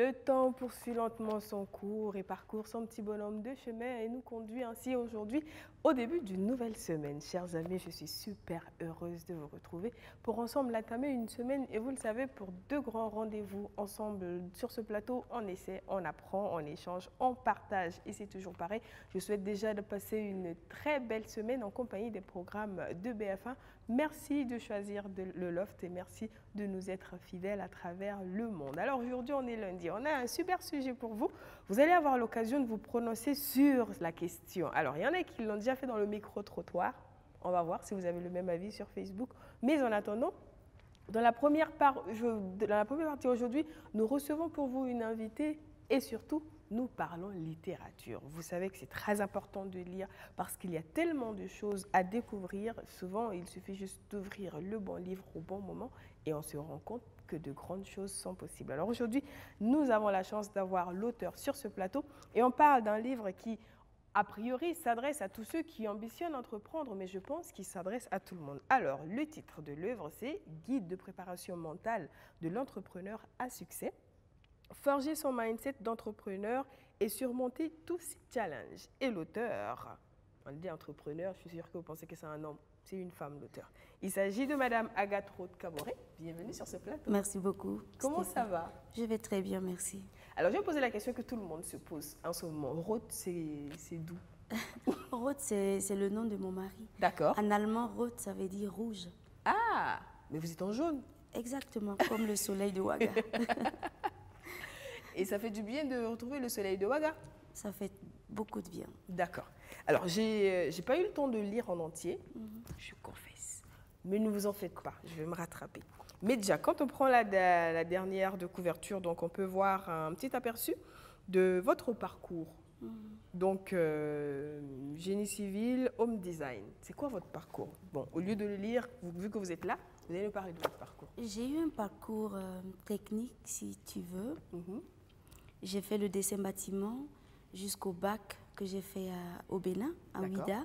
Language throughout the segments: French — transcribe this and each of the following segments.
Le temps poursuit lentement son cours et parcourt son petit bonhomme de chemin et nous conduit ainsi aujourd'hui au début d'une nouvelle semaine. Chers amis, je suis super heureuse de vous retrouver pour ensemble entamer une semaine et vous le savez, pour deux grands rendez-vous ensemble sur ce plateau, on essaie, on apprend, on échange, on partage et c'est toujours pareil. Je souhaite déjà de passer une très belle semaine en compagnie des programmes de BF1. Merci de choisir le loft et merci de nous être fidèles à travers le monde. Alors aujourd'hui, on est lundi. On a un super sujet pour vous. Vous allez avoir l'occasion de vous prononcer sur la question. Alors, il y en a qui l'ont déjà fait dans le micro-trottoir. On va voir si vous avez le même avis sur Facebook. Mais en attendant, dans la première, partie aujourd'hui, nous recevons pour vous une invitée et surtout nous parlons littérature. Vous savez que c'est très important de lire parce qu'il y a tellement de choses à découvrir. Souvent, il suffit juste d'ouvrir le bon livre au bon moment et on se rend compte que de grandes choses sont possibles. Alors aujourd'hui, nous avons la chance d'avoir l'auteur sur ce plateau et on parle d'un livre qui, a priori, s'adresse à tous ceux qui ambitionnent entreprendre, mais je pense qu'il s'adresse à tout le monde. Alors, le titre de l'œuvre, c'est Guide de préparation mentale de l'entrepreneur à succès forger son mindset d'entrepreneur et surmonter tous ces challenges. Et l'auteur, on dit entrepreneur, je suis sûre que vous pensez que c'est un homme, c'est une femme l'auteur. Il s'agit de Madame Agathe Roth Caboret. Bienvenue sur ce plateau. Merci beaucoup. Comment ça va? Je vais très bien, merci. Alors, je vais poser la question que tout le monde se pose en ce moment. Roth, c'est d'où? Roth, c'est le nom de mon mari. D'accord. En allemand, Roth, ça veut dire rouge. Ah, mais vous êtes en jaune. Exactement, comme le soleil de Ouaga. Et ça fait du bien de retrouver le soleil de Ouaga? Ça fait beaucoup de bien. D'accord. Alors, j'ai n'ai euh, pas eu le temps de lire en entier, mhm. je confesse. Mais ne vous en faites pas, je vais me rattraper. Mais déjà, quand on prend la, la dernière de couverture, donc on peut voir un petit aperçu de votre parcours. Mhm. Donc, euh, génie civil, home design. C'est quoi votre parcours? Bon, au lieu de le lire, vu que vous êtes là, vous allez nous parler de votre parcours. J'ai eu un parcours euh, technique, si tu veux. Mhm. J'ai fait le dessin bâtiment jusqu'au bac que j'ai fait au Bénin, à Ouida,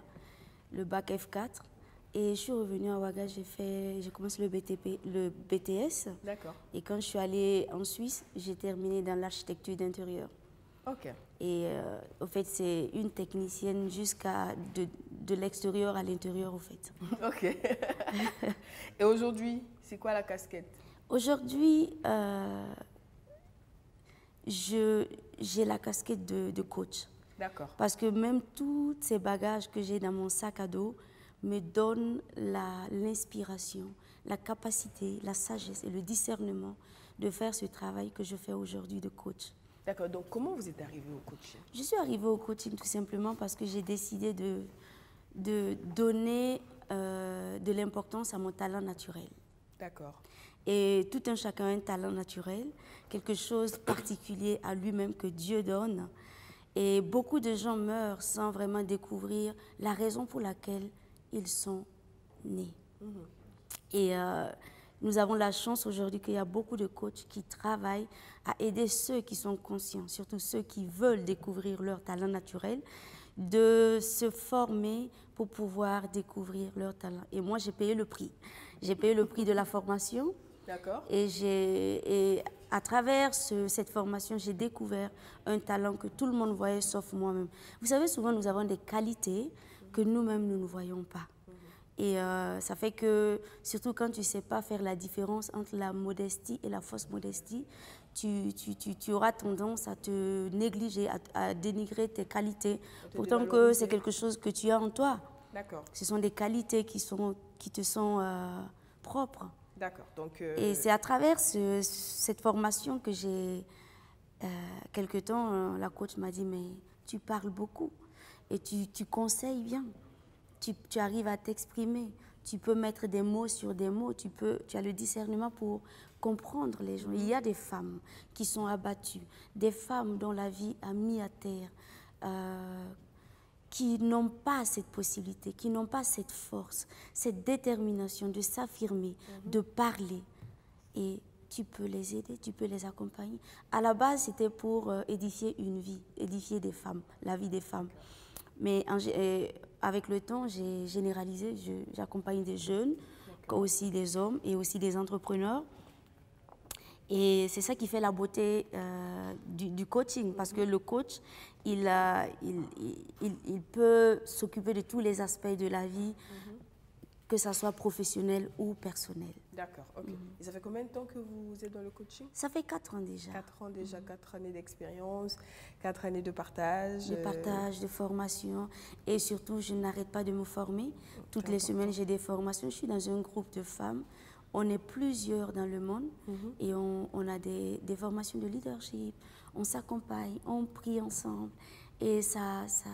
le bac F4. Et je suis revenue à Ouaga, j'ai fait, j'ai commencé le BTP, le BTS. D'accord. Et quand je suis allée en Suisse, j'ai terminé dans l'architecture d'intérieur. Ok. Et euh, au fait, c'est une technicienne jusqu'à de, de l'extérieur à l'intérieur, au fait. Ok. Et aujourd'hui, c'est quoi la casquette? Aujourd'hui, euh, j'ai la casquette de, coach. D'accord. Parce que même tous ces bagages que j'ai dans mon sac à dos me donnent l'inspiration, la, capacité, la sagesse et le discernement de faire ce travail que je fais aujourd'hui de coach. D'accord. Donc, comment vous êtes arrivé au coaching Je suis arrivée au coaching tout simplement parce que j'ai décidé de, de donner euh, de l'importance à mon talent naturel. D'accord. Et tout un chacun a un talent naturel, quelque chose de particulier à lui-même que Dieu donne. Et beaucoup de gens meurent sans vraiment découvrir la raison pour laquelle ils sont nés. Mhm. Et euh, nous avons la chance aujourd'hui qu'il y a beaucoup de coachs qui travaillent à aider ceux qui sont conscients, surtout ceux qui veulent découvrir leur talent naturel, de se former pour pouvoir découvrir leur talent. Et moi, j'ai payé le prix. J'ai payé le prix de la formation, D'accord. Et, et à travers cette formation, j'ai découvert un talent que tout le monde voyait sauf moi-même. Vous savez, souvent, nous avons des qualités que nous-mêmes, nous ne voyons pas. Et euh, ça fait que, surtout quand tu ne sais pas faire la différence entre la modestie et la fausse modestie, tu, tu, tu, tu auras tendance à te négliger, à, dénigrer tes qualités, pourtant que c'est quelque chose que tu as en toi. D'accord. Ce sont des qualités qui, sont, qui te sont euh, propres. D'accord. Donc, euh, Et c'est à travers cette formation que j'ai, quelque temps, la coach m'a dit, mais tu parles beaucoup et tu, tu conseilles bien. Tu, tu arrives à t'exprimer. Tu peux mettre des mots sur des mots. Tu, peux, tu as le discernement pour comprendre les gens. Il y a des femmes qui sont abattues, des femmes dont la vie a mis à terre, qui n'ont pas cette possibilité, qui n'ont pas cette force, cette détermination de s'affirmer, mhm. de parler. Et tu peux les aider, tu peux les accompagner. À la base, c'était pour euh, édifier une vie, édifier des femmes, la vie des femmes. Mais euh, avec le temps, j'ai généralisé, j'accompagne des jeunes, aussi des hommes et aussi des entrepreneurs. Et c'est ça qui fait la beauté euh, du, coaching, parce que le coach, il, a, il, il, il peut s'occuper de tous les aspects de la vie, mhm. Que ce soit professionnel ou personnel. D'accord, ok. Mhm. Et ça fait combien de temps que vous êtes dans le coaching? Ça fait quatre ans déjà. Quatre ans déjà, mhm. quatre années d'expérience, quatre années de partage. De euh, partage, de formation. Et surtout, je n'arrête pas de me former. Toutes les semaines, j'ai des formations. Je suis dans un groupe de femmes on est plusieurs dans le monde mhm. et on, a des, formations de leadership, on s'accompagne, on prie ensemble et ça, ça,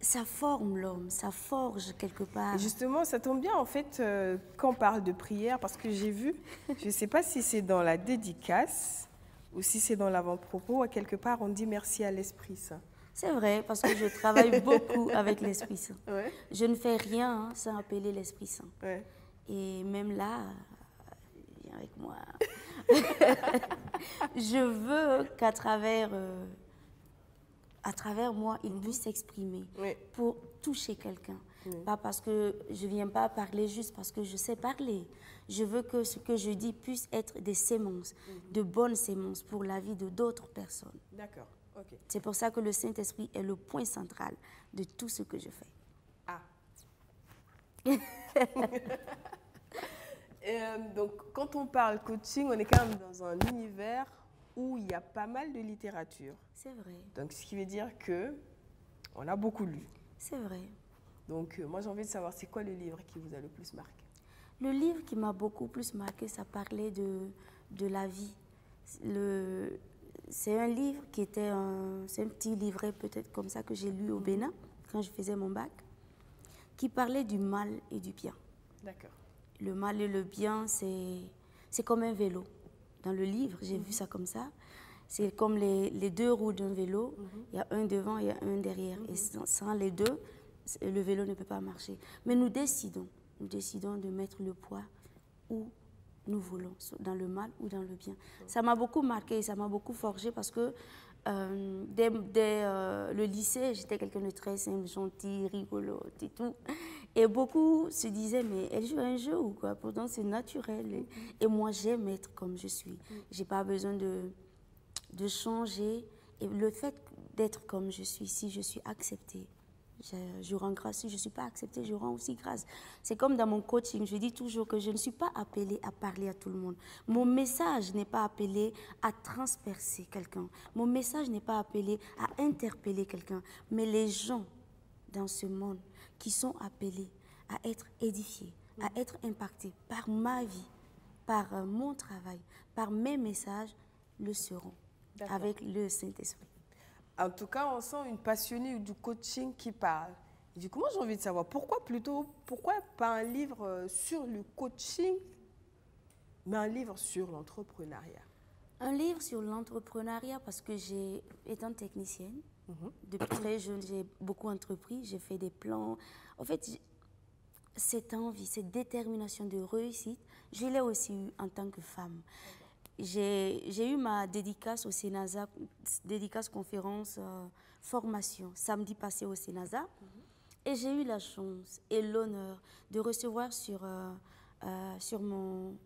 ça forme l'homme, ça forge quelque part. justement, ça tombe bien en fait euh, quand on parle de prière parce que j'ai vu, je ne sais pas si c'est dans la dédicace ou si c'est dans l'avant-propos, à quelque part on dit merci à l'Esprit Saint. C'est vrai, parce que je travaille beaucoup avec l'Esprit Saint. Je ne fais rien sans appeler l'Esprit Saint. Et même là, viens avec moi. je veux qu'à travers, euh, à travers moi, il puisse s'exprimer pour toucher quelqu'un. Pas parce que je ne viens pas parler juste parce que je sais parler. Je veux que ce que je dis puisse être des sémences, mhm. de bonnes sémences pour la vie de d'autres personnes. D'accord. C'est pour ça que le Saint-Esprit est le point central de tout ce que je fais. Ah. Euh, donc, quand on parle coaching, on est quand même dans un univers où il y a pas mal de littérature. C'est vrai. Donc, ce qui veut dire que on a beaucoup lu. C'est vrai. Donc, euh, moi, j'ai envie de savoir, c'est quoi le livre qui vous a le plus marqué? Le livre qui m'a beaucoup plus marqué, ça parlait de, de la vie. C'est un livre qui était un, c'est un petit livret peut-être comme ça que j'ai lu au Bénin quand je faisais mon bac, qui parlait du mal et du bien. D'accord le mal et le bien, c'est comme un vélo. Dans le livre, j'ai vu ça comme ça. C'est comme les, les, deux roues d'un vélo. Il y a un devant, il y a un derrière. Et sans, les deux, le vélo ne peut pas marcher. Mais nous décidons, nous décidons de mettre le poids où nous voulons, dans le mal ou dans le bien. Ça m'a beaucoup marqué, ça m'a beaucoup forgé parce que euh, dès, euh, le lycée, j'étais quelqu'un de très simple, gentil, rigolo et tout. Et beaucoup se disaient, mais elle joue un jeu ou quoi? Pourtant, c'est naturel. Et, moi, j'aime être comme je suis. Je n'ai pas besoin de, de changer. Et le fait d'être comme je suis, si je suis acceptée, je, rends grâce. Si je ne suis pas acceptée, je rends aussi grâce. C'est comme dans mon coaching, je dis toujours que je ne suis pas appelée à parler à tout le monde. Mon message n'est pas appelé à transpercer quelqu'un. Mon message n'est pas appelé à interpeller quelqu'un. Mais les gens dans ce monde qui sont appelés à être édifiés, à être impactés par ma vie, par euh, mon travail, par mes messages, le seront avec le Saint-Esprit. En tout cas, on sent une passionnée du coaching qui parle. du coup, moi, j'ai envie de savoir pourquoi plutôt, pourquoi pas un livre euh, sur le coaching, mais un livre sur l'entrepreneuriat? Un livre sur l'entrepreneuriat parce que j'ai, étant technicienne, mhm. depuis très jeune, j'ai beaucoup entrepris, j'ai fait des plans. En fait, cette envie, cette détermination de réussite, je l'ai aussi eue en tant que femme j'ai eu ma dédicace au Sénasa, dédicace conférence euh, formation, samedi passé au Sénasa. Et j'ai eu la chance et l'honneur de recevoir sur, euh, euh, sur, mon,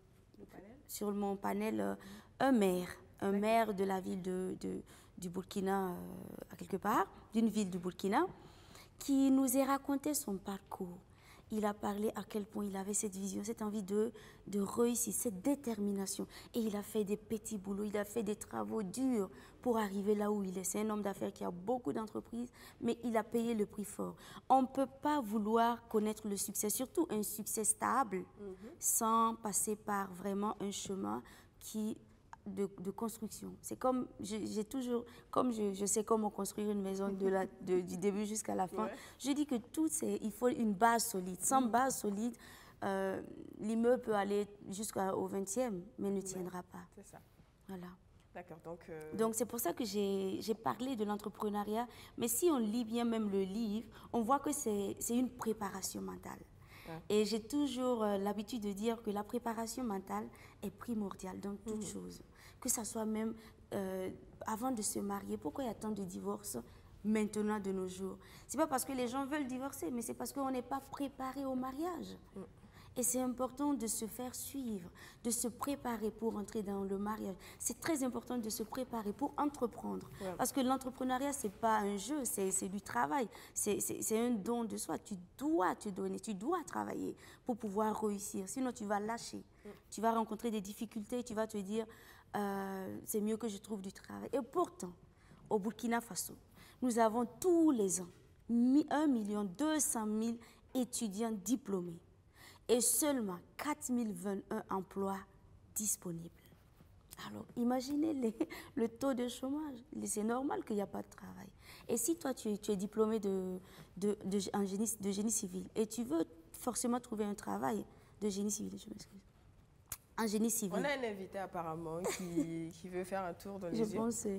panel? sur mon panel un maire, un maire de la ville de, de du Burkina, à quelque part, d'une ville du Burkina, qui nous a raconté son parcours il a parlé à quel point il avait cette vision, cette envie de, de réussir, cette détermination. Et il a fait des petits boulots, il a fait des travaux durs pour arriver là où il est. C'est un homme d'affaires qui a beaucoup d'entreprises, mais il a payé le prix fort. On ne peut pas vouloir connaître le succès, surtout un succès stable, mhm. sans passer par vraiment un chemin qui de, construction. C'est comme, j'ai toujours, comme je, sais comment construire une maison de la, du début jusqu'à la fin, je dis que tout, il faut une base solide. Sans mm. base solide, euh, l'immeuble peut aller jusqu'au 20e, mais ne tiendra pas. C'est ça. Voilà. D'accord. Donc, euh, donc c'est pour ça que j'ai parlé de l'entrepreneuriat. Mais si on lit bien même le livre, on voit que c'est une préparation mentale. Et j'ai toujours euh, l'habitude de dire que la préparation mentale est primordiale dans toute mm. chose que ça soit même euh, avant de se marier. Pourquoi il y a tant de divorces maintenant de nos jours? C'est pas parce que les gens veulent divorcer, mais c'est parce qu'on n'est pas préparé au mariage. Mm. Et c'est important de se faire suivre, de se préparer pour entrer dans le mariage. C'est très important de se préparer pour entreprendre. Parce que l'entrepreneuriat, ce n'est pas un jeu, c'est du travail. C'est un don de soi. Tu dois te donner, tu dois travailler pour pouvoir réussir. Sinon, tu vas lâcher. Tu vas rencontrer des difficultés, tu vas te dire, euh, c'est mieux que je trouve du travail. Et pourtant, au Burkina Faso, nous avons tous les ans 1 200 000 étudiants diplômés et seulement 4021 emplois disponibles. Alors, imaginez les, le taux de chômage. C'est normal qu'il n'y a pas de travail. Et si toi, tu, es diplômé de, de, génie, de génie civil et tu veux forcément trouver un travail de génie civil, je m'excuse, en génie civil. On a un invité apparemment qui, qui veut faire un tour dans les Je yeux. pense.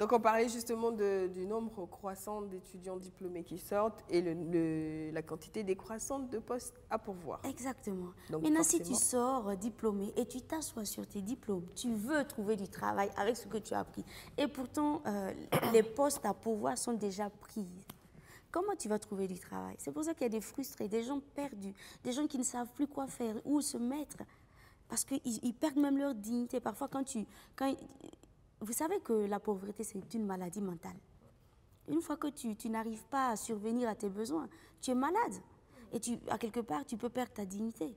Donc on parlait justement du nombre croissant d'étudiants diplômés qui sortent et le, la quantité décroissante de postes à pourvoir. Exactement. Maintenant, si tu sors diplômé et tu t'assois sur tes diplômes, tu veux trouver du travail avec ce que tu as appris. Et pourtant, euh, les postes à pourvoir sont déjà pris. Comment tu vas trouver du travail? C'est pour ça qu'il y a des frustrés, des gens perdus, des gens qui ne savent plus quoi faire, où se mettre. Parce qu'ils perdent même leur dignité. Parfois, quand tu, quand vous savez que la pauvreté, c'est une maladie mentale. Une fois que tu, tu n'arrives pas à survenir à tes besoins, tu es malade. Et tu, à quelque part, tu peux perdre ta dignité.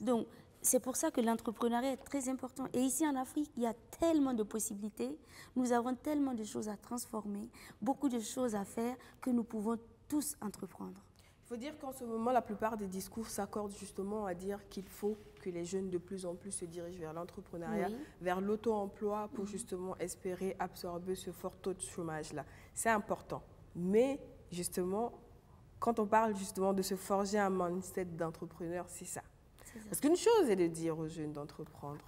Donc, c'est pour ça que l'entrepreneuriat est très important. Et ici en Afrique, il y a tellement de possibilités, nous avons tellement de choses à transformer, beaucoup de choses à faire que nous pouvons tous entreprendre. Il faut dire qu'en ce moment, la plupart des discours s'accordent justement à dire qu'il faut que les jeunes de plus en plus se dirigent vers l'entrepreneuriat, vers l'auto-emploi pour justement espérer absorber ce fort taux de chômage-là. C'est important. Mais justement, quand on parle justement de se forger un mindset d'entrepreneur, c'est ça. Parce qu'une chose est de dire aux jeunes d'entreprendre.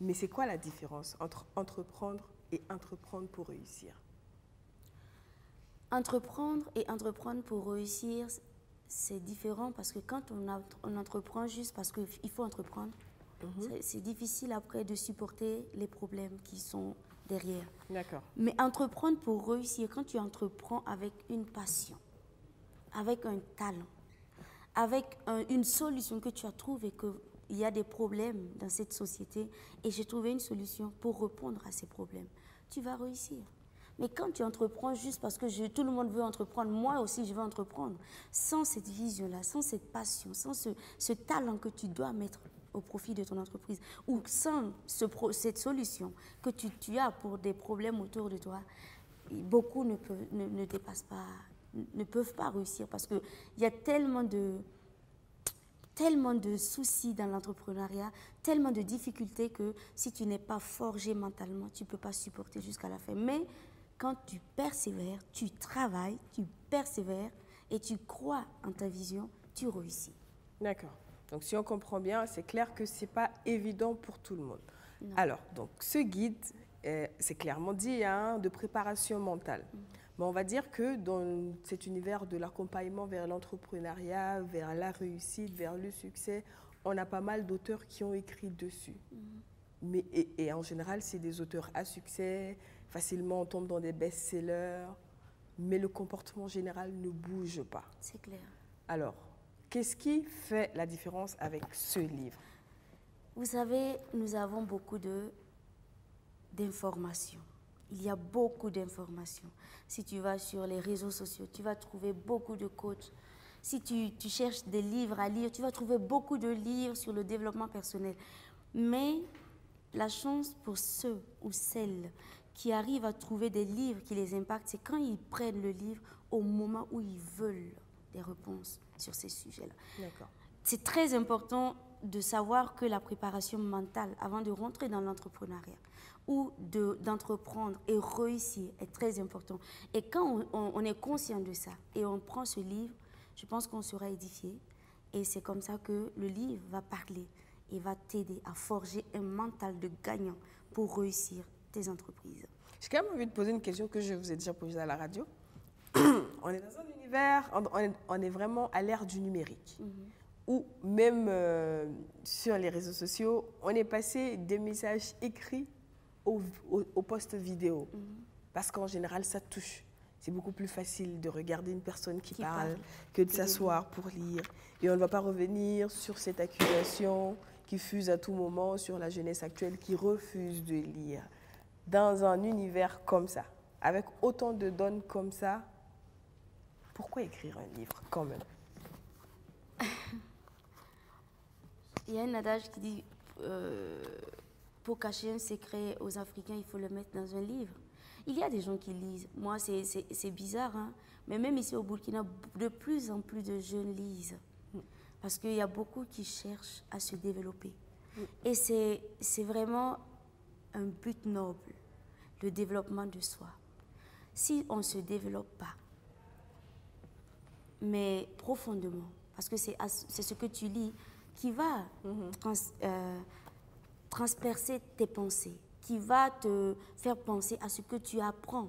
Mais c'est quoi la différence entre entreprendre et entreprendre pour réussir? Entreprendre et entreprendre pour réussir, c'est différent parce que quand on, entreprend juste parce qu'il faut entreprendre, mhm. c'est difficile après de supporter les problèmes qui sont derrière. D'accord. Mais entreprendre pour réussir, quand tu entreprends avec une passion, avec un talent, avec une solution que tu as trouvée, qu'il y a des problèmes dans cette société et j'ai trouvé une solution pour répondre à ces problèmes, tu vas réussir. Mais quand tu entreprends juste parce que tout le monde veut entreprendre, moi aussi je veux entreprendre, sans cette vision-là, sans cette passion, sans ce, talent que tu dois mettre au profit de ton entreprise, ou sans cette solution que tu, as pour des problèmes autour de toi, beaucoup ne, peuvent, ne, dépassent pas, ne peuvent pas réussir parce qu'il y a tellement de, tellement de soucis dans l'entrepreneuriat, tellement de difficultés que si tu n'es pas forgé mentalement, tu ne peux pas supporter jusqu'à la fin. Mais quand tu persévères, tu travailles, tu persévères et tu crois en ta vision, tu réussis. D'accord. Donc si on comprend bien, c'est clair que ce n'est pas évident pour tout le monde. Alors, donc ce guide, euh, c'est clairement dit, hein, de préparation mentale. Mm. Mais on va dire que dans cet univers de l'accompagnement vers l'entrepreneuriat, vers la réussite, vers le succès, on a pas mal d'auteurs qui ont écrit dessus. Mm. Mais, et, en général, c'est des auteurs à succès, facilement on tombe dans des best-sellers, mais le comportement général ne bouge pas. C'est clair. Alors, qu'est-ce qui fait la différence avec ce livre? Vous savez, nous avons beaucoup de d'informations. Il y a beaucoup d'informations. Si tu vas sur les réseaux sociaux, tu vas trouver beaucoup de coachs. Si tu, tu, cherches des livres à lire, tu vas trouver beaucoup de livres sur le développement personnel. Mais la chance pour ceux ou celles qui arrivent à trouver des livres qui les impactent, c'est quand ils prennent le livre au moment où ils veulent des réponses sur ces sujets-là. C'est très important de savoir que la préparation mentale avant de rentrer dans l'entrepreneuriat ou d'entreprendre et réussir est très important. Et quand on, on, est conscient de ça et on prend ce livre, je pense qu'on sera édifié. Et c'est comme ça que le livre va parler et va t'aider à forger un mental de gagnant pour réussir entreprises. J'ai quand même envie de poser une question que je vous ai déjà posée à la radio. on est dans un univers, on est, vraiment à l'ère du numérique, mhm. où même euh, sur les réseaux sociaux, on est passé des messages écrits au, au, post vidéo. Mhm. Parce qu'en général, ça touche. C'est beaucoup plus facile de regarder une personne qui, Qui parle, parle. que de s'asseoir pour lire. Et on ne va pas revenir sur cette accusation qui fuse à tout moment sur la jeunesse actuelle qui refuse de lire. Dans un univers comme ça, avec autant de donnes comme ça, pourquoi écrire un livre quand même? Il y a un adage qui dit euh, pour cacher un secret aux Africains, il faut le mettre dans un livre. Il y a des gens qui lisent. Moi, c'est- bizarre, hein, mais même ici au Burkina, de plus en plus de jeunes lisent. Parce qu'il y a beaucoup qui cherchent à se développer. Et c'est vraiment un but noble, le développement de soi. Si on ne se développe pas, mais profondément, parce que c'est ce que tu lis qui va trans- euh, transpercer tes pensées, qui va te faire penser à ce que tu apprends.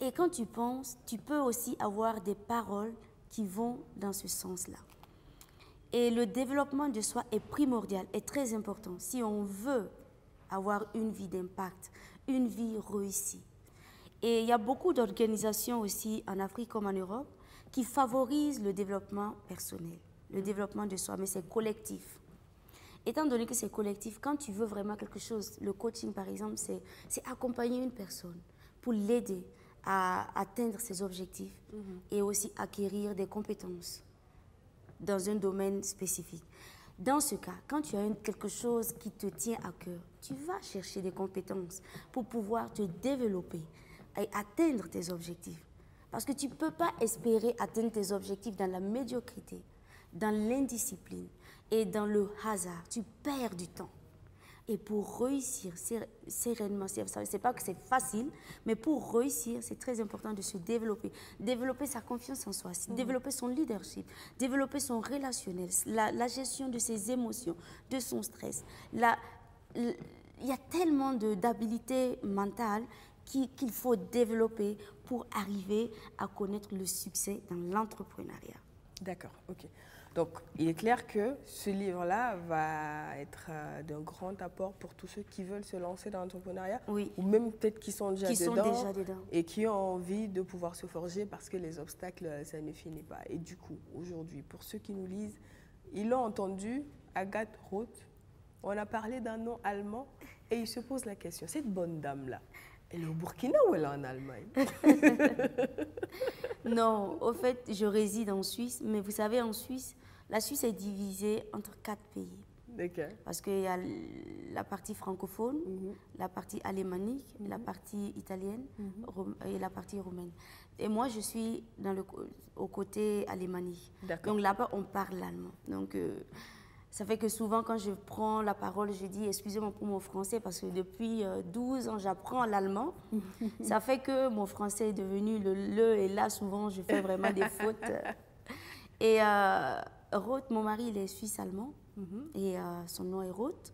Et quand tu penses, tu peux aussi avoir des paroles qui vont dans ce sens-là. Et le développement de soi est primordial, est très important si on veut avoir une vie d'impact, une vie réussie. Et il y a beaucoup d'organisations aussi en Afrique comme en Europe qui favorisent le développement personnel, le développement de soi, mais c'est collectif. Étant donné que c'est collectif, quand tu veux vraiment quelque chose, le coaching par exemple, c'est accompagner une personne pour l'aider à atteindre ses objectifs et aussi acquérir des compétences dans un domaine spécifique. Dans ce cas, quand tu as une- quelque chose qui te tient à cœur, tu vas chercher des compétences pour pouvoir te développer et atteindre tes objectifs. Parce que tu ne peux pas espérer atteindre tes objectifs dans la médiocrité, dans l'indiscipline et dans le hasard. Tu perds du temps. Et pour réussir sereinement, c'est c'est pas que c'est facile, mais pour réussir, c'est très important de se développer. Développer sa confiance en soi, développer son leadership, développer son relationnel, la, la gestion de ses émotions, de son stress. La- il y a tellement d'habilités mentales qui- qu'il faut développer pour arriver à connaître le succès dans l'entrepreneuriat. D'accord, ok. Donc, il est clair que ce livre-là va être euh, d'un grand apport pour tous ceux qui veulent se lancer dans l'entrepreneuriat, Oui. ou même peut-être qui sont déjà Qui sont dedans, déjà dedans. et qui ont envie de pouvoir se forger parce que les obstacles, euh, ça ne finit pas. Et du coup, aujourd'hui, pour ceux qui nous lisent, ils l'ont entendu, Agathe Roth, on a parlé d'un nom allemand, et ils se posent la question, cette bonne dame-là, elle est au Burkina ou elle est en Allemagne? Non, au fait, je réside en Suisse, mais vous savez, en Suisse, la Suisse est divisée entre quatre pays. Parce qu'il y a la partie francophone, Mhm. la partie alémanique, la partie italienne rom- et la partie roumaine. Et moi, je suis dans le, co- au côté alémanique. Donc là-bas, on parle l'allemand. Donc euh, ça fait que souvent, quand je prends la parole, je dis excusez-moi pour mon français, parce que depuis euh, 12 ans, j'apprends l'allemand. ça fait que mon français est devenu le le, et là, souvent, je fais vraiment des fautes. Et euh, Roth, mon mari, il est suisse-allemand et euh, son nom est Roth.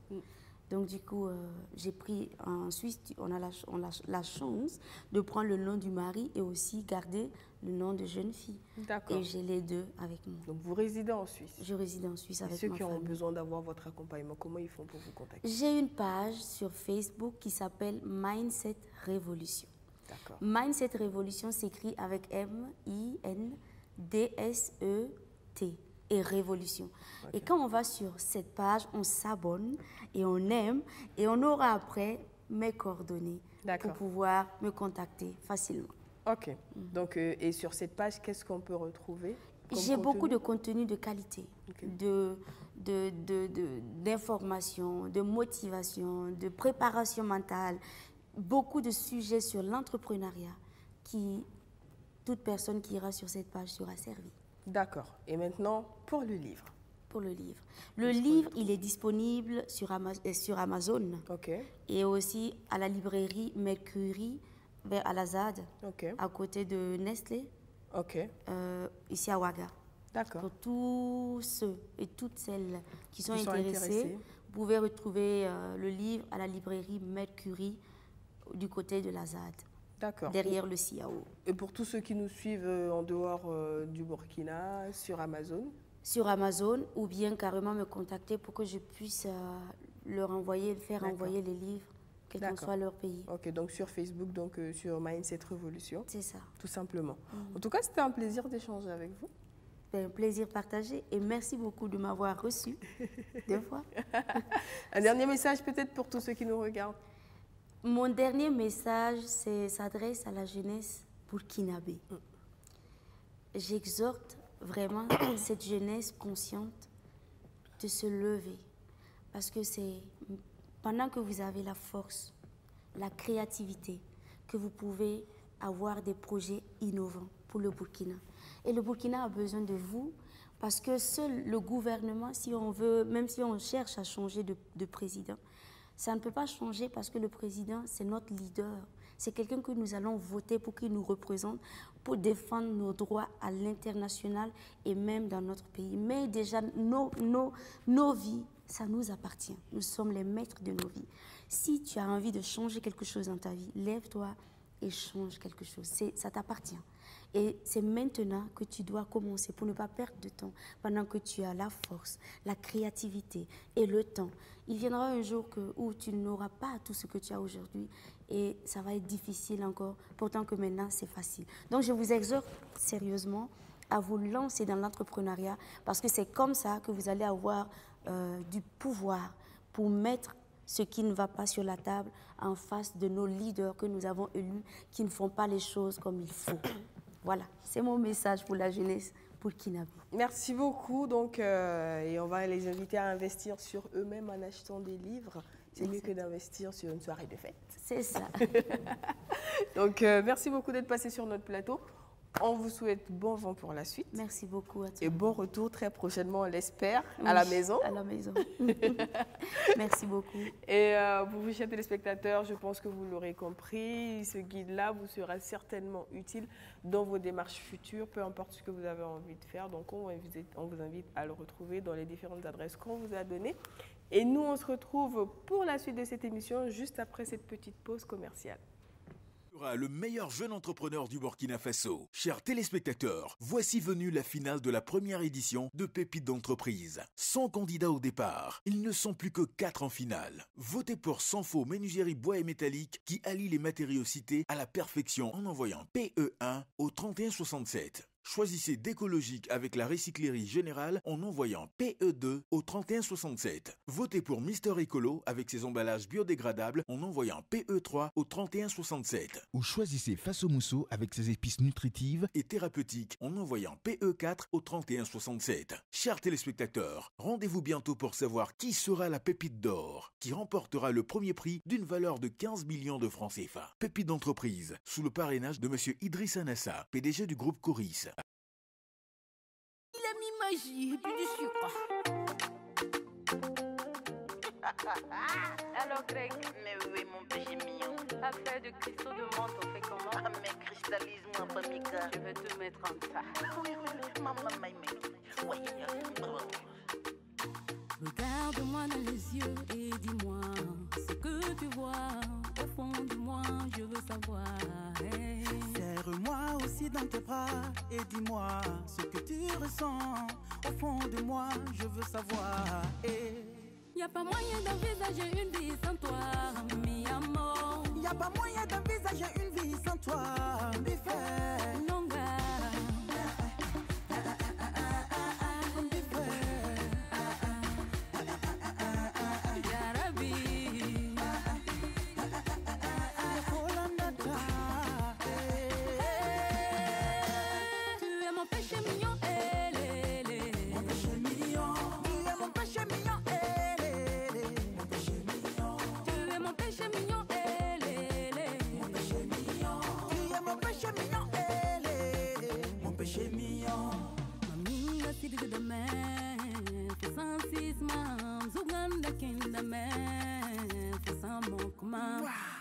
Donc du coup, euh, j'ai pris en Suisse, on a, la, ch- on a la chance de prendre le nom du mari et aussi garder le nom de jeune fille. D'accord. Et j'ai les deux avec moi. Donc, vous résidez en Suisse Je réside en Suisse Et avec ceux ma qui ont besoin d'avoir votre accompagnement, comment ils font pour vous contacter? J'ai une page sur Facebook qui s'appelle Mindset Révolution. D'accord. Mindset Révolution s'écrit avec M-I-N-D-S-E-T et Révolution. Et quand on va sur cette page, on s'abonne et on aime et on aura après mes coordonnées pour pouvoir me contacter facilement. Ok. Donc, euh, et sur cette page, qu'est-ce qu'on peut retrouver J'ai beaucoup de contenu de qualité, Ok. de, de, de, de- d'information, de motivation, de préparation mentale, beaucoup de sujets sur l'entrepreneuriat qui, toute personne qui ira sur cette page sera servie D'accord. Et maintenant, pour le livre. pour le livre. Le livre, il est disponible sur, Ama- euh, sur Amazon Ok. et aussi à la librairie Mercury vers Al-Azad, à côté de Nestlé, Ok. euh, ici à Ouaga. D'accord. Pour tous ceux et toutes celles qui sont, Qui sont intéressés, vous pouvez retrouver euh, le livre à la librairie Mercury du côté de l'Azad. Derrière le CIAO. Et pour tous ceux qui nous suivent euh, en dehors euh, du Burkina, sur Amazon, Sur Amazon ou bien carrément me contacter pour que je puisse euh, leur envoyer, faire envoyer les livres quel que soit leur pays. Ok, donc sur Facebook, donc euh, sur Mindset Révolution. C'est ça. Tout simplement. Mm. En tout cas, c'était un plaisir d'échanger avec vous. C'est un plaisir partagé et merci beaucoup de m'avoir reçu deux fois. un dernier message peut-être pour tous ceux qui nous regardent. Mon dernier message s'adresse à la jeunesse burkinabé. J'exhorte vraiment cette jeunesse consciente de se lever parce que c'est pendant que vous avez la force, la créativité, que vous pouvez avoir des projets innovants pour le Burkina. Et le Burkina a besoin de vous parce que seul le gouvernement, si on veut, même si on cherche à changer de, de président, ça ne peut pas changer parce que le président, c'est notre leader. C'est quelqu'un que nous allons voter pour qu'il nous représente, pour défendre nos droits à l'international et même dans notre pays. Mais déjà, nos, nos, nos vies, ça nous appartient. Nous sommes les maîtres de nos vies. Si tu as envie de changer quelque chose dans ta vie, lève-toi et change quelque chose. Ça t'appartient. Et c'est maintenant que tu dois commencer pour ne pas perdre de temps pendant que tu as la force, la créativité et le temps. Il viendra un jour où tu n'auras pas tout ce que tu as aujourd'hui et ça va être difficile encore, pourtant que maintenant c'est facile. Donc je vous exhorte sérieusement à vous lancer dans l'entrepreneuriat parce que c'est comme ça que vous allez avoir euh, du pouvoir pour mettre ce qui ne va pas sur la table en face de nos leaders que nous avons élus qui ne font pas les choses comme il faut. Voilà, c'est mon message pour la jeunesse pour Kinabi. Merci beaucoup. Donc, euh, et on va les inviter à investir sur eux-mêmes en achetant des livres. C'est mieux que d'investir sur une soirée de fête. C'est ça. donc, euh, merci beaucoup d'être passé sur notre plateau. On vous souhaite bon vent pour la suite. Merci beaucoup à toi. Et bon retour très prochainement, on l'espère, à la maison. À la maison. Merci beaucoup. Et euh, pour vous, chers téléspectateurs, je pense que vous l'aurez compris, ce guide-là vous sera certainement utile dans vos démarches futures, peu importe ce que vous avez envie de faire. Donc, on vous invite à le retrouver dans les différentes adresses qu'on vous a données. Et nous, on se retrouve pour la suite de cette émission juste après cette petite pause commerciale le meilleur jeune entrepreneur du Burkina Faso. Chers téléspectateurs, voici venue la finale de la première édition de Pépites d'entreprise. 100 candidats au départ. Ils ne sont plus que 4 en finale. Votez pour Sanfo Menuiserie Bois et Métallique qui allie les matériaux cités à la perfection en envoyant PE1 au 3167. Choisissez d'écologique avec la recyclerie générale en envoyant PE2 au 3167. Votez pour Mister Écolo avec ses emballages biodégradables en envoyant PE3 au 3167. Ou choisissez Faso Mousso avec ses épices nutritives et thérapeutiques en envoyant PE4 au 3167. Chers téléspectateurs, rendez-vous bientôt pour savoir qui sera la pépite d'or qui remportera le premier prix d'une valeur de 15 millions de francs CFA. Pépite d'entreprise sous le parrainage de M. Idriss Anassa, PDG du groupe Coris. Magie et puis du sucre. Alors Greg Mais oui mon péché mignon Affaire de cristaux de menthe, on fait comment? Ah mais cristallise-moi Pamika Je vais te mettre en tas Oui oui oui. Maman maman Oui Regarde-moi dans les yeux et dis-moi ce que tu vois au fond de moi, je veux savoir. Serre-moi aussi dans tes bras et dis-moi ce que tu ressens. Au fond de moi, je veux savoir. Et... Y a pas moyen d'envisager une vie sans toi, mi amour. Y a pas moyen d'envisager une vie sans toi, mi frère. Y'a pas moyen d'envisager une vie sans toi, mi amour. Y'a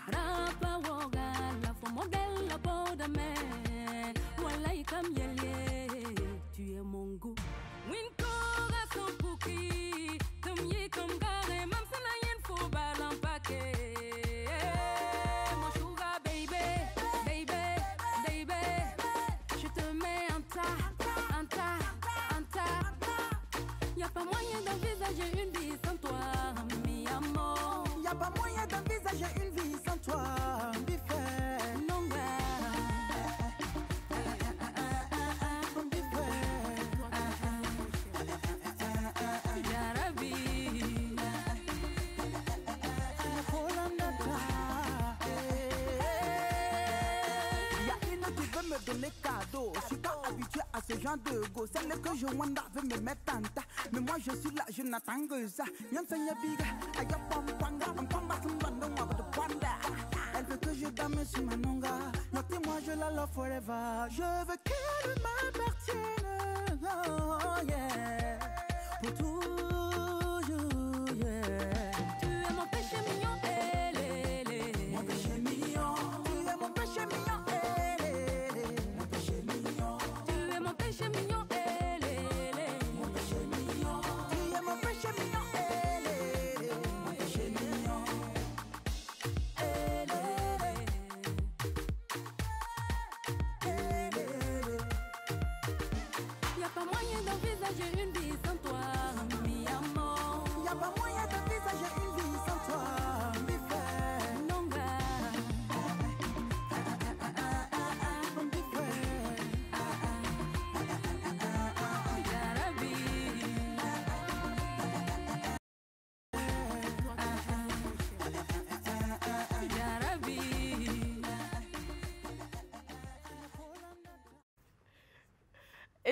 moyen d'envisager une vie sans toi. Qui veut me donner cadeau. Je suis pas habitué à ce genre de go. Celle que je wanda veut me mettre en tas. Mais moi je suis là, je n'attends que ça. Que je dame sur ma nonga. Notez moi je la love forever. Je veux qu'elle m'appartienne. Oh yeah. Pour toujours,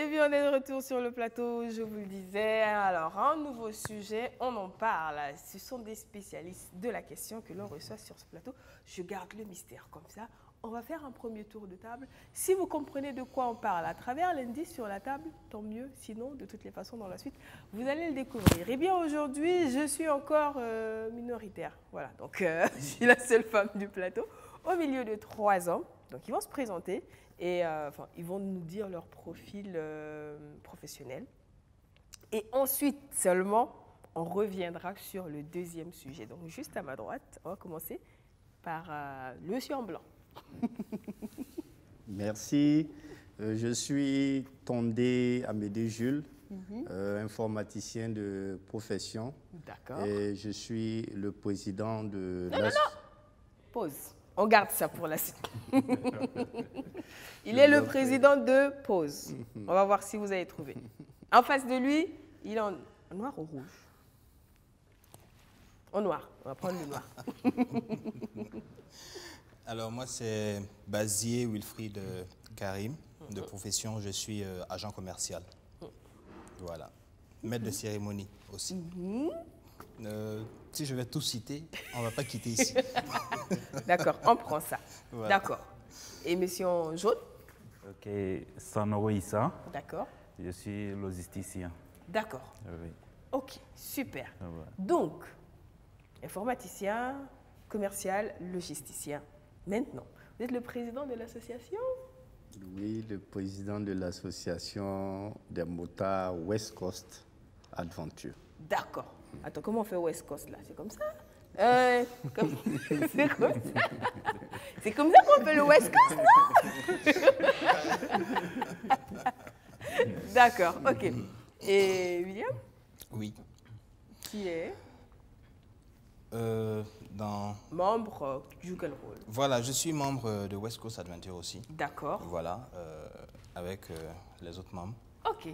On est de retour sur le plateau, je vous le disais. Alors, un nouveau sujet, on en parle. Ce sont des spécialistes de la question que l'on reçoit sur ce plateau. Je garde le mystère comme ça. On va faire un premier tour de table. Si vous comprenez de quoi on parle à travers l'indice sur la table, tant mieux. Sinon, de toutes les façons, dans la suite, vous allez le découvrir. Et bien, aujourd'hui, je suis encore euh, minoritaire. Voilà, donc euh, je suis la seule femme du plateau, au milieu de trois hommes. Donc, ils vont se présenter et euh, enfin, ils vont nous dire leur profil euh, professionnel. Et ensuite seulement, on reviendra sur le deuxième sujet. Donc, juste à ma droite, on va commencer par euh, le monsieur en blanc. Merci. Euh, je suis Tondé Amédée Jules, euh, informaticien de profession. D'accord. Et je suis le président de Non, la... non, Pause. On garde ça pour la suite. il est le président de Pause. On va voir si vous avez trouvé. En face de lui, il est en noir ou rouge? En noir. On va prendre le noir. Alors moi c'est Bazier Wilfried euh, Karim. De profession, je suis euh, agent commercial. Voilà. Maître de cérémonie aussi. Euh, si je vais tout citer, on ne va pas quitter ici. D'accord, on prend ça. Voilà. D'accord. Et monsieur en jaune Ok, Sanoro Issa, D'accord. je suis logisticien. D'accord. Oui. Ok, super. Ah ouais. Donc, informaticien, commercial, logisticien. Maintenant, vous êtes le président de l'association? Oui, le président de l'association des motards West Coast Adventure. D'accord. Attends, comment on fait West Coast là? C'est comme ça? Euh, C'est comme ça? C'est comme ça qu'on fait le West Coast, non? D'accord, ok. Et William? Oui. Qui est? Euh, dans... membre, tu joues quel rôle Voilà, je suis membre euh, de West Coast Adventure aussi. D'accord. Voilà, euh, avec euh, les autres membres. Ok,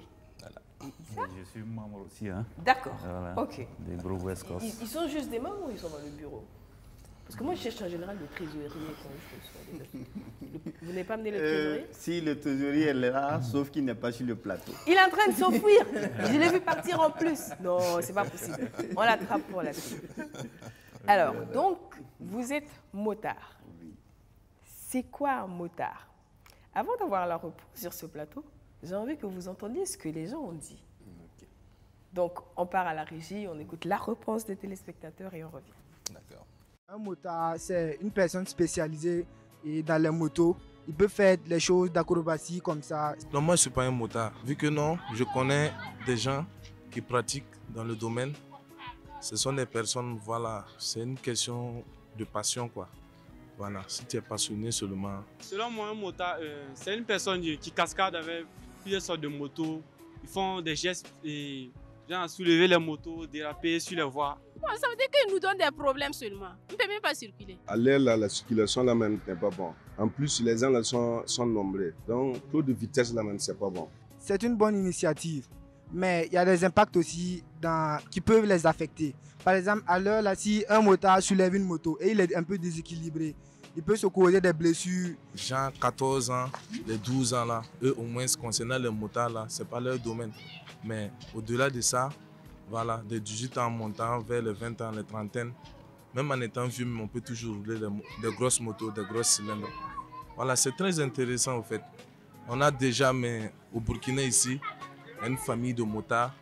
Je suis membre aussi, hein. d'accord. Voilà, Ok. Des groupes West Coast. Ils, ils sont juste des membres ou ils sont dans le bureau? Parce que moi, je cherche en général le trésorier quand je reçois des Vous n'avez pas amené le trésorier? Euh, si le trésorier est là, sauf qu'il n'est pas sur le plateau. Il est en train de s'enfuir. Je l'ai vu partir en plus. Non, c'est pas possible. On l'attrape pour la suite. Alors, donc, vous êtes motard. C'est quoi un motard? Avant d'avoir la réponse sur ce plateau, j'ai envie que vous entendiez ce que les gens ont dit. Donc, on part à la régie, on écoute la réponse des téléspectateurs et on revient. D'accord. Un motard, c'est une personne spécialisée dans les motos. Il peut faire les choses d'acrobatie comme ça. Non, moi, je ne suis pas un motard. Vu que non, je connais des gens qui pratiquent dans le domaine. Ce sont des personnes, voilà, c'est une question de passion, quoi. Voilà, si tu es passionné seulement. Selon moi, un motard, euh, c'est une personne qui cascade avec plusieurs sortes de motos. Ils font des gestes et Genre soulever les motos, déraper sur les voies. Bon, ça veut dire qu'ils nous donnent des problèmes seulement. On ne peut même pas circuler. À l'air, là, la circulation là même n'est pas bon. En plus, les gens là sont, sont nombreux. Donc, trop de vitesse là même, c'est pas bon. C'est une bonne initiative, mais il y a des impacts aussi dans, qui peuvent les affecter. Par exemple, à l'heure, là, si un motard soulève une moto et il est un peu déséquilibré, il peut se causer des blessures. Gens 14 ans, les 12 ans là, eux au moins concernant les motards là, c'est pas leur domaine. Mais au-delà de ça, voilà, des 18 ans en montant vers les 20 ans, les trentaines, même en étant vieux, on peut toujours rouler des, grosses motos, des grosses cylindres. Voilà, c'est très intéressant en fait. On a déjà, mais au Burkina ici, une famille de motards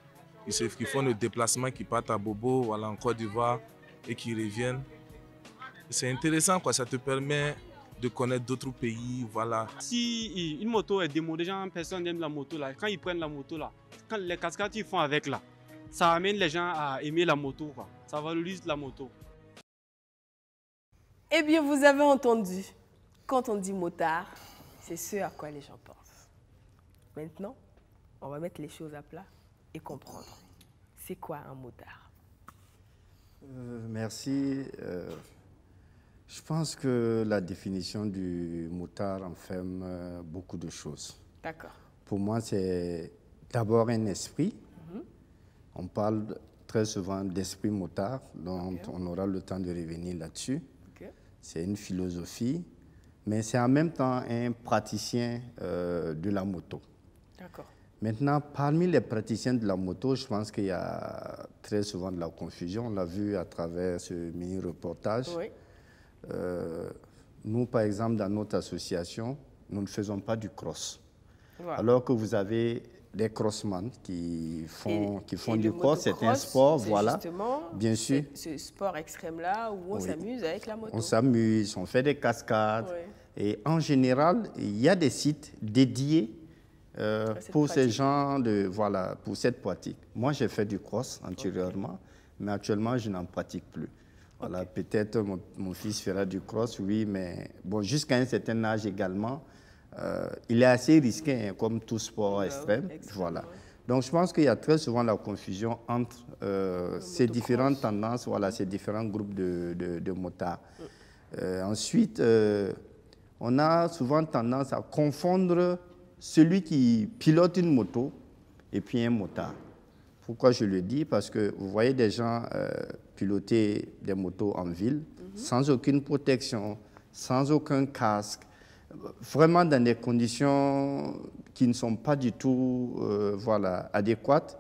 qui, font le déplacement, qui partent à Bobo, en Côte d'Ivoire et qui reviennent. C'est intéressant, quoi. Ça te permet de connaître d'autres pays, voilà. Si une moto est démodée, genre personne n'aime la moto là, quand ils prennent la moto là, quand les cascades qu'ils font avec là, ça amène les gens à aimer la moto quoi. Ça valorise la moto. Eh bien, vous avez entendu, quand on dit motard, c'est ce à quoi les gens pensent. Maintenant, on va mettre les choses à plat et comprendre. C'est quoi un motard? Euh, merci. Euh, je pense que la définition du motard enferme euh, beaucoup de choses. D'accord. Pour moi, c'est d'abord un esprit. Mhm. On parle très souvent d'esprit motard, dont on aura le temps de revenir là-dessus. Ok. C'est une philosophie, mais c'est en même temps un praticien euh, de la moto. D'accord. Maintenant, parmi les praticiens de la moto, je pense qu'il y a très souvent de la confusion. On l'a vu à travers ce mini-reportage. Oui. Euh, nous, par exemple, dans notre association, nous ne faisons pas du cross. Alors que vous avez des crossman qui font, Et- qui font du cross, c'est un sport, voilà. Bien sûr. ce- sport extrême-là où on Oui. s'amuse avec la moto. On s'amuse, on fait des cascades. Oui. Et en général, il y a des sites dédiés euh, pour ces gens de voilà pour cette pratique. Moi, j'ai fait du cross antérieurement, mais actuellement, je n'en pratique plus. Voilà, peut-être mon, mon fils fera du cross, oui, mais bon, jusqu'à un certain âge également, euh, il est assez risqué, hein, comme tout sport extrême. Voilà. Donc, je pense qu'il y a très souvent la confusion entre euh, ces différentes tendances, voilà, ces différents groupes de, de, de motards. Euh, ensuite, on a souvent tendance à confondre celui qui pilote une moto et puis un motard. Pourquoi je le dis Parce que vous voyez des gens euh, piloter des motos en ville sans aucune protection, sans aucun casque, vraiment dans des conditions qui ne sont pas du tout euh, voilà, adéquates.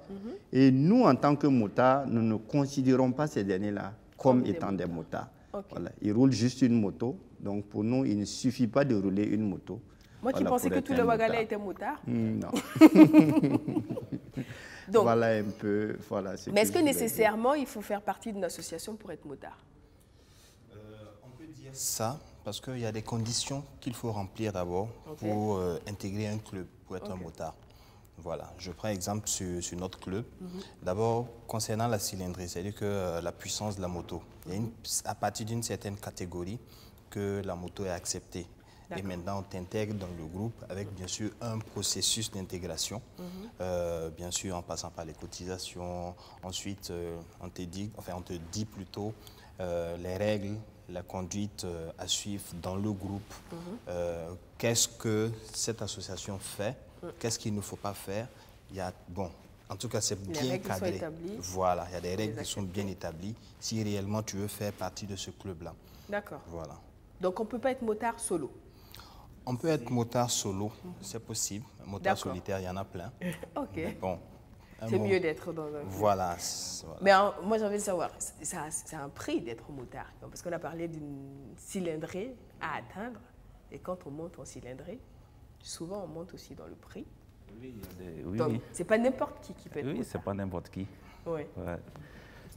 Et nous, en tant que motards, nous ne considérons pas ces derniers-là comme, Comme des étant des motards. Ok. Voilà. Ils roulent juste une moto. Donc pour nous, il ne suffit pas de rouler une moto. Moi qui Voilà, pensais que tous les Wagalais étaient motards. Hmm, non. Donc- voilà un peu. Voilà ce Mais est-ce que dire. nécessairement il faut faire partie d'une association pour être motard? Ça, parce qu'il y a des conditions qu'il faut remplir d'abord pour euh, intégrer un club, pour être un motard. Voilà, je prends exemple sur, sur notre club. Mhm. D'abord, concernant la cylindrée, c'est-à-dire que euh, la puissance de la moto, il y a une- à partir d'une certaine catégorie que la moto est acceptée. Et maintenant, on t'intègre dans le groupe avec bien sûr un processus d'intégration. Mhm. Euh, bien sûr, en passant par les cotisations. Ensuite, euh, on, te dit, enfin, on te dit plutôt euh, les règles, la conduite à suivre dans le groupe. Mhm. Qu'est-ce que cette association fait? Mhm. Qu'est-ce qu'il ne faut pas faire? Il y a, bon, en tout cas, c'est bien cadré. Voilà, il y a des règles qui sont bien établies si réellement tu veux faire partie de ce club-là. D'accord. Voilà. Donc on ne peut pas être motard solo. On peut être motard solo, c'est possible. Motard solitaire, il y en a plein. Ok. Mais bon. C'est mieux d'être dans un. Voilà. voilà. Mais hein, moi j'ai envie de savoir, c'est- ça, c'est un prix d'être motard. Parce qu'on a parlé d'une cylindrée à atteindre. Et quand on monte en cylindrée, souvent on monte aussi dans le prix. Oui, il y a des- oui, Donc, oui. c'est pas n'importe qui qui peut être Oui, c'est pas n'importe qui. Ouais.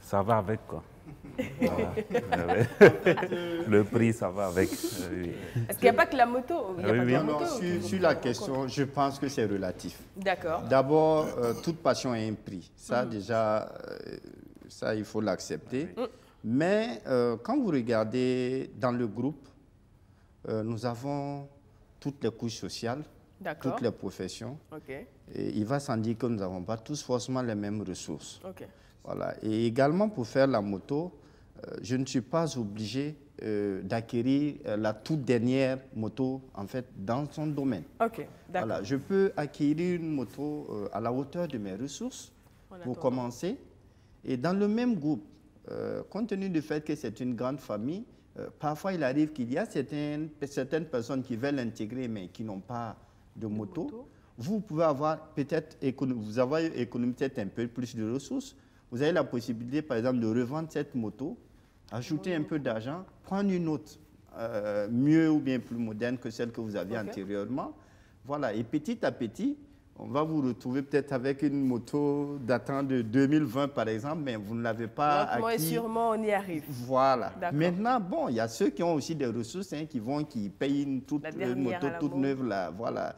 Ça va avec quoi. Voilà. Le prix, ça va avec. oui. Parce qu'il n'y a pas que la moto. Il y a Oui, pas que oui. la Non, moto. sur, la question, je pense que c'est relatif. D'accord. D'abord, euh, toute passion a un prix. Ça, Mhm. déjà, euh, ça, il faut l'accepter. Mhm. Mais euh, quand vous regardez dans le groupe, euh, nous avons toutes les couches sociales. Toutes les professions. Et il va sans dire que nous n'avons pas tous forcément les mêmes ressources. Voilà. Et également pour faire la moto, euh, je ne suis pas obligé euh, d'acquérir euh, la toute dernière moto en fait dans son domaine. Ok, d'accord. Voilà. Je peux acquérir une moto euh, à la hauteur de mes ressources pour commencer. Et dans le même groupe, euh, compte tenu du fait que c'est une grande famille, parfois il arrive qu'il y a certaines, certaines personnes qui veulent l'intégrer mais qui n'ont pas de moto. Vous pouvez avoir peut-être vous avez économisé peut-être un peu plus de ressources. Vous avez la possibilité, par exemple, de revendre cette moto, ajouter un peu d'argent, prendre une autre euh, mieux ou bien plus moderne que celle que vous aviez antérieurement. Voilà, et petit à petit, on va vous retrouver peut-être avec une moto datant de 2020, par exemple, mais vous ne l'avez pas Lentement et acquis. sûrement, on y arrive. Voilà. Maintenant, bon, il y a ceux qui ont aussi des ressources, hein, qui vont, qui payent une, toute, une moto toute neuve, là, voilà,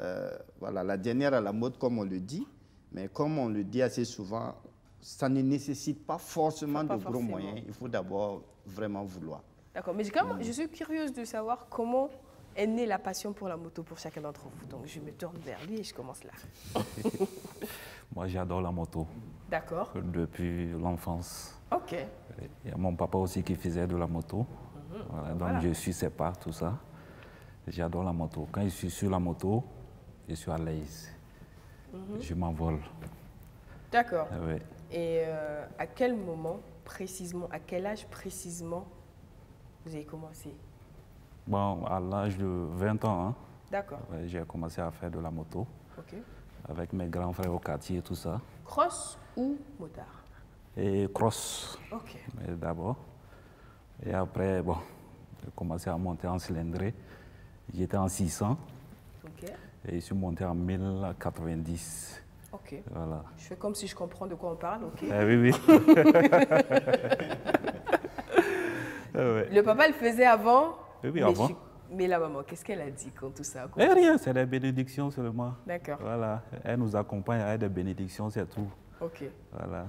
Euh, voilà, la dernière à la mode, comme on le dit. Mais comme on le dit assez souvent, ça ne nécessite pas forcément Pas de gros moyens. Il faut d'abord vraiment vouloir. D'accord, mais quand même- je suis curieuse de savoir comment est née la passion pour la moto pour chacun d'entre vous. Donc je me tourne vers lui et je commence là. Moi, j'adore la moto. D'accord. Depuis l'enfance. Ok. Il y a mon papa aussi qui faisait de la moto. Voilà, donc Voilà. je suis ses pas, tout ça. J'adore la moto. Quand je suis sur la moto, je suis à l'aise. Mhm. Je m'envole. D'accord. Ah ouais. Et euh, à quel moment précisément, à quel âge précisément vous avez commencé? Bon, à l'âge de 20 ans, hein, D'accord. j'ai commencé à faire de la moto Ok. avec mes grands frères au quartier et tout ça. Cross ou motard? Et cross Ok. d'abord. Et après, bon, j'ai commencé à monter en cylindré. J'étais en 600 Ok. et je suis monté en 1090. Ok. Voilà. Je fais comme si je comprends de quoi on parle, ok Ah oui, oui. Ah ouais. Le papa le faisait avant Oui, oui, avant. je- Mais la maman, qu'est-ce qu'elle a dit quand tout ça a Eh, rien, c'est des bénédictions seulement. D'accord. Voilà, elle nous accompagne avec des bénédictions, c'est tout. Ok. Voilà.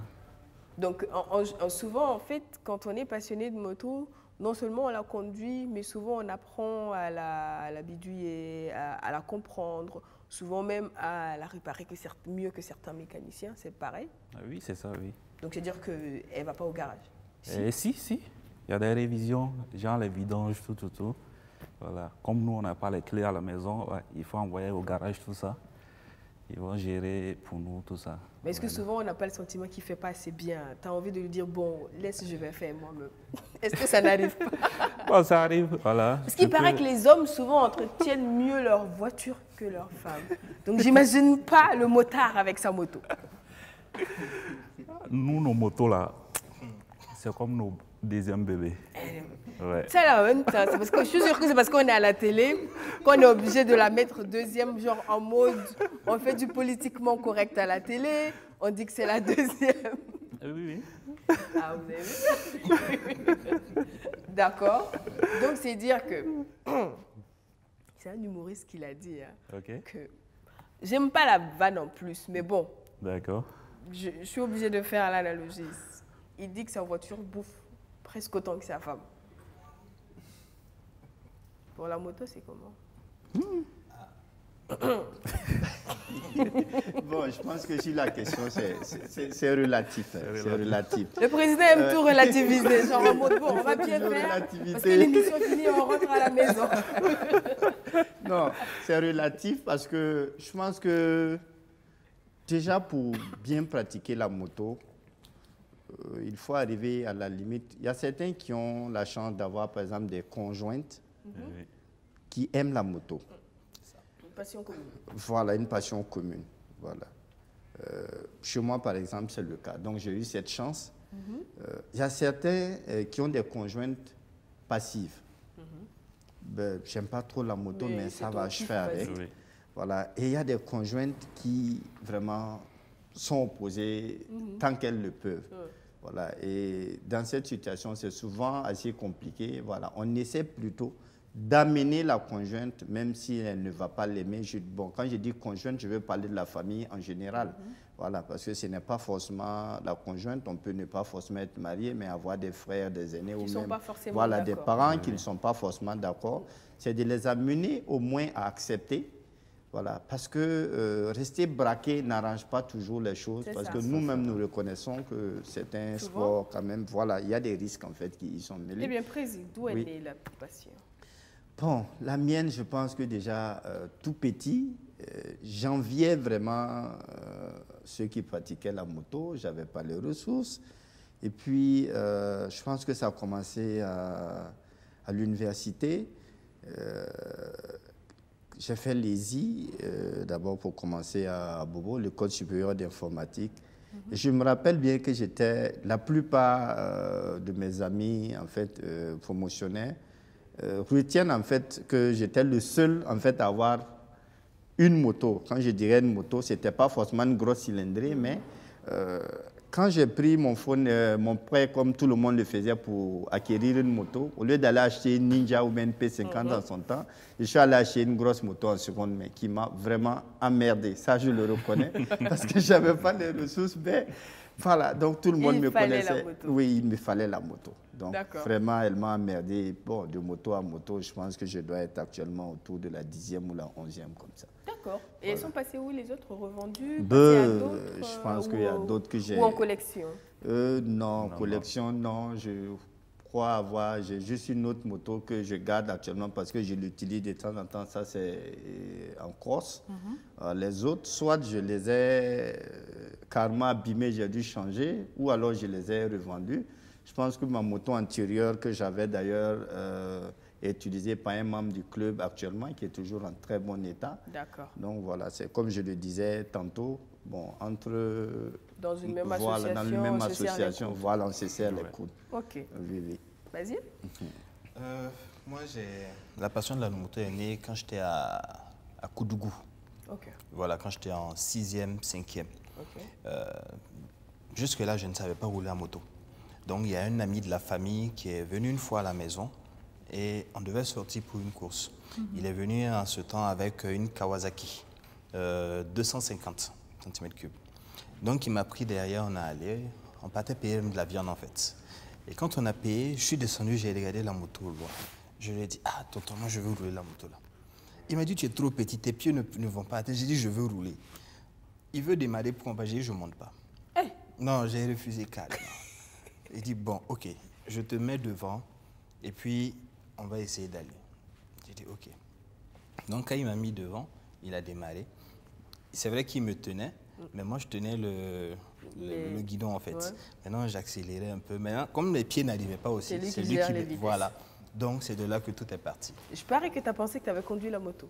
Donc, en- en- en- souvent, en fait, quand on est passionné de moto, non seulement on la conduit, mais souvent on apprend à la, à la bidouiller, à, à la comprendre, souvent même à la réparer que mieux que certains mécaniciens, c'est pareil. Ah oui, c'est ça, oui. Donc, c'est-à-dire qu'elle ne va pas au garage. Et si, si. Il y a des révisions, genre les vidanges, tout, tout, tout. Voilà. Comme nous, on n'a pas les clés à la maison, ouais, il faut envoyer au garage tout ça. Ils vont gérer pour nous tout ça. Mais est-ce que souvent on n'a pas le sentiment qu'il ne fait pas assez bien? Tu as envie de lui dire, bon, laisse, je vais faire moi-même. Est-ce que ça n'arrive pas? Bon, ça arrive, voilà. Parce qu'il paraît peux- que les hommes souvent entretiennent mieux leur voiture que leurs femmes. Donc j'imagine pas le motard avec sa moto. Nous, nos motos là, c'est comme nos deuxièmes bébés. Ouais. C'est la même temps. C'est parce que je suis sûre que c'est parce qu'on est à la télé qu'on est obligé de la mettre deuxième, genre en mode on fait du politiquement correct à la télé, on dit que c'est la deuxième. Oui, oui. Ah, vous avez vu? D'accord. Donc c'est dire que c'est un humoriste qui l'a dit. hein, Ok. que j'aime pas la vanne en plus, mais bon, D'accord. je, je suis obligée de faire l'analogie. Il dit que sa voiture bouffe presque autant que sa femme. La moto, c'est comment Bon, je pense que si la question, c'est- relatif. hein, C'est relatif. Le président aime Euh, tout relativiser, genre en mode bon, on va bien faire, parce que l'émission finit, on rentre à la maison. Non, c'est relatif parce que je pense que déjà pour bien pratiquer la moto, euh, il faut arriver à la limite. Il y a certains qui ont la chance d'avoir par exemple des conjointes qui aiment la moto. Une passion commune. Voilà, une passion commune. Voilà. Euh, chez moi, par exemple, c'est le cas. Donc, j'ai eu cette chance. Euh, Il y a certains euh, qui ont des conjointes passives. Ben, J'aime pas trop la moto, Oui, mais ça va, je fais avec. Oui. Voilà. Et il y a des conjointes qui vraiment sont opposées Mhm. tant qu'elles le peuvent. Voilà. Et dans cette situation, c'est souvent assez compliqué. Voilà. On essaie plutôt d'amener la conjointe, même si elle ne va pas l'aimer. Je- Bon, quand je dis conjointe, je veux parler de la famille en général. Mhm. Voilà, parce que ce n'est pas forcément la conjointe. On peut ne pas forcément être marié, mais avoir des frères, des aînés Qui ou sont même pas forcément voilà, des parents qui ne sont pas forcément d'accord. C'est de les amener au moins à accepter Voilà, parce que euh, rester braqué n'arrange pas toujours les choses, parce ça. que nous-mêmes nous reconnaissons que c'est un Souvent. sport quand même, voilà, il y a des risques en fait qui y sont mêlés. Eh bien, Président, d'où est née la passion Bon, la mienne, je pense que déjà euh, tout petit, euh, j'enviais vraiment euh, ceux qui pratiquaient la moto. J'avais pas les ressources. Et puis, je pense que ça a commencé à, à l'université. J'ai fait l'ESI, d'abord pour commencer à Bobo, l'école supérieure d'informatique. Et je me rappelle bien que j'étais, la plupart de mes amis, en fait, promotionnaires, euh, retiennent en fait que j'étais le seul en fait à avoir une moto. Quand je dirais une moto, c'était pas forcément une grosse cylindrée, mais euh, quand j'ai pris mon phone, euh, mon prêt comme tout le monde le faisait pour acquérir une moto, au lieu d'aller acheter une Ninja ou une P50 dans son temps, je suis allé acheter une grosse moto en seconde main qui m'a vraiment emmerdé. Ça, je le reconnais parce que j'avais pas les ressources, mais voilà. Donc tout le monde Il me fallait la connaissait. moto. Oui, il me fallait la moto. Donc vraiment, elle m'a emmerdé. Bon, de moto à moto, je pense que je dois être actuellement autour de la dixième ou la onzième comme ça. D'accord. Et elles sont passées où les autres? Revendus Ben, je pense euh, qu'il y a ou- d'autres que j'ai. Ou en collection? Euh, non, collection, non. Je crois avoir. J'ai juste une autre moto que je garde actuellement parce que je l'utilise de temps en temps. Ça, c'est euh, en cross. Euh, les autres, soit je les ai euh, carrément abîmés, j'ai dû changer, ou alors je les ai revendus. Je pense que ma moto antérieure, que j'avais d'ailleurs euh, est utilisée par un membre du club actuellement, qui est toujours en très bon état. D'accord. Donc voilà, c'est comme je le disais tantôt, bon, entre... Dans une même voilà, Dans une association, même on les association, voilà, on se serre les coudes. Ok. Oui, oui. Vas-y. Euh, moi, j'ai. La passion de la moto est née quand j'étais à, à Koudougou. Ok. Voilà, quand j'étais en 6e, 5e. Ok. Euh, Jusque-là, je ne savais pas rouler à moto. Donc, il y a un ami de la famille qui est venu une fois à la maison et on devait sortir pour une course. Mhm. Il est venu en ce temps avec une Kawasaki, euh, 250 cm3. Donc, il m'a pris derrière, on a allé, on partait payer de la viande en fait. Et quand on a payé, je suis descendu, j'ai regardé la moto au loin. Je lui ai dit, ah, tonton, moi je veux rouler la moto là. Il m'a dit, tu es trop petit, tes pieds ne, ne vont pas. J'ai dit, je veux rouler. Il veut démarrer pour combat. J'ai dit, je ne monte pas. Non, j'ai refusé carrément. Il dit, bon, ok, je te mets devant et puis on va essayer d'aller. J'ai dit, ok. Donc quand il m'a mis devant, il a démarré. C'est vrai qu'il me tenait, mais moi je tenais le, le, guidon en fait. Ouais. Maintenant j'accélérais un peu. Maintenant, comme les pieds n'arrivaient pas aussi, C'est lui qui gère les. Voilà. Donc c'est de là que tout est parti. Je parie que tu as pensé que tu avais conduit la moto.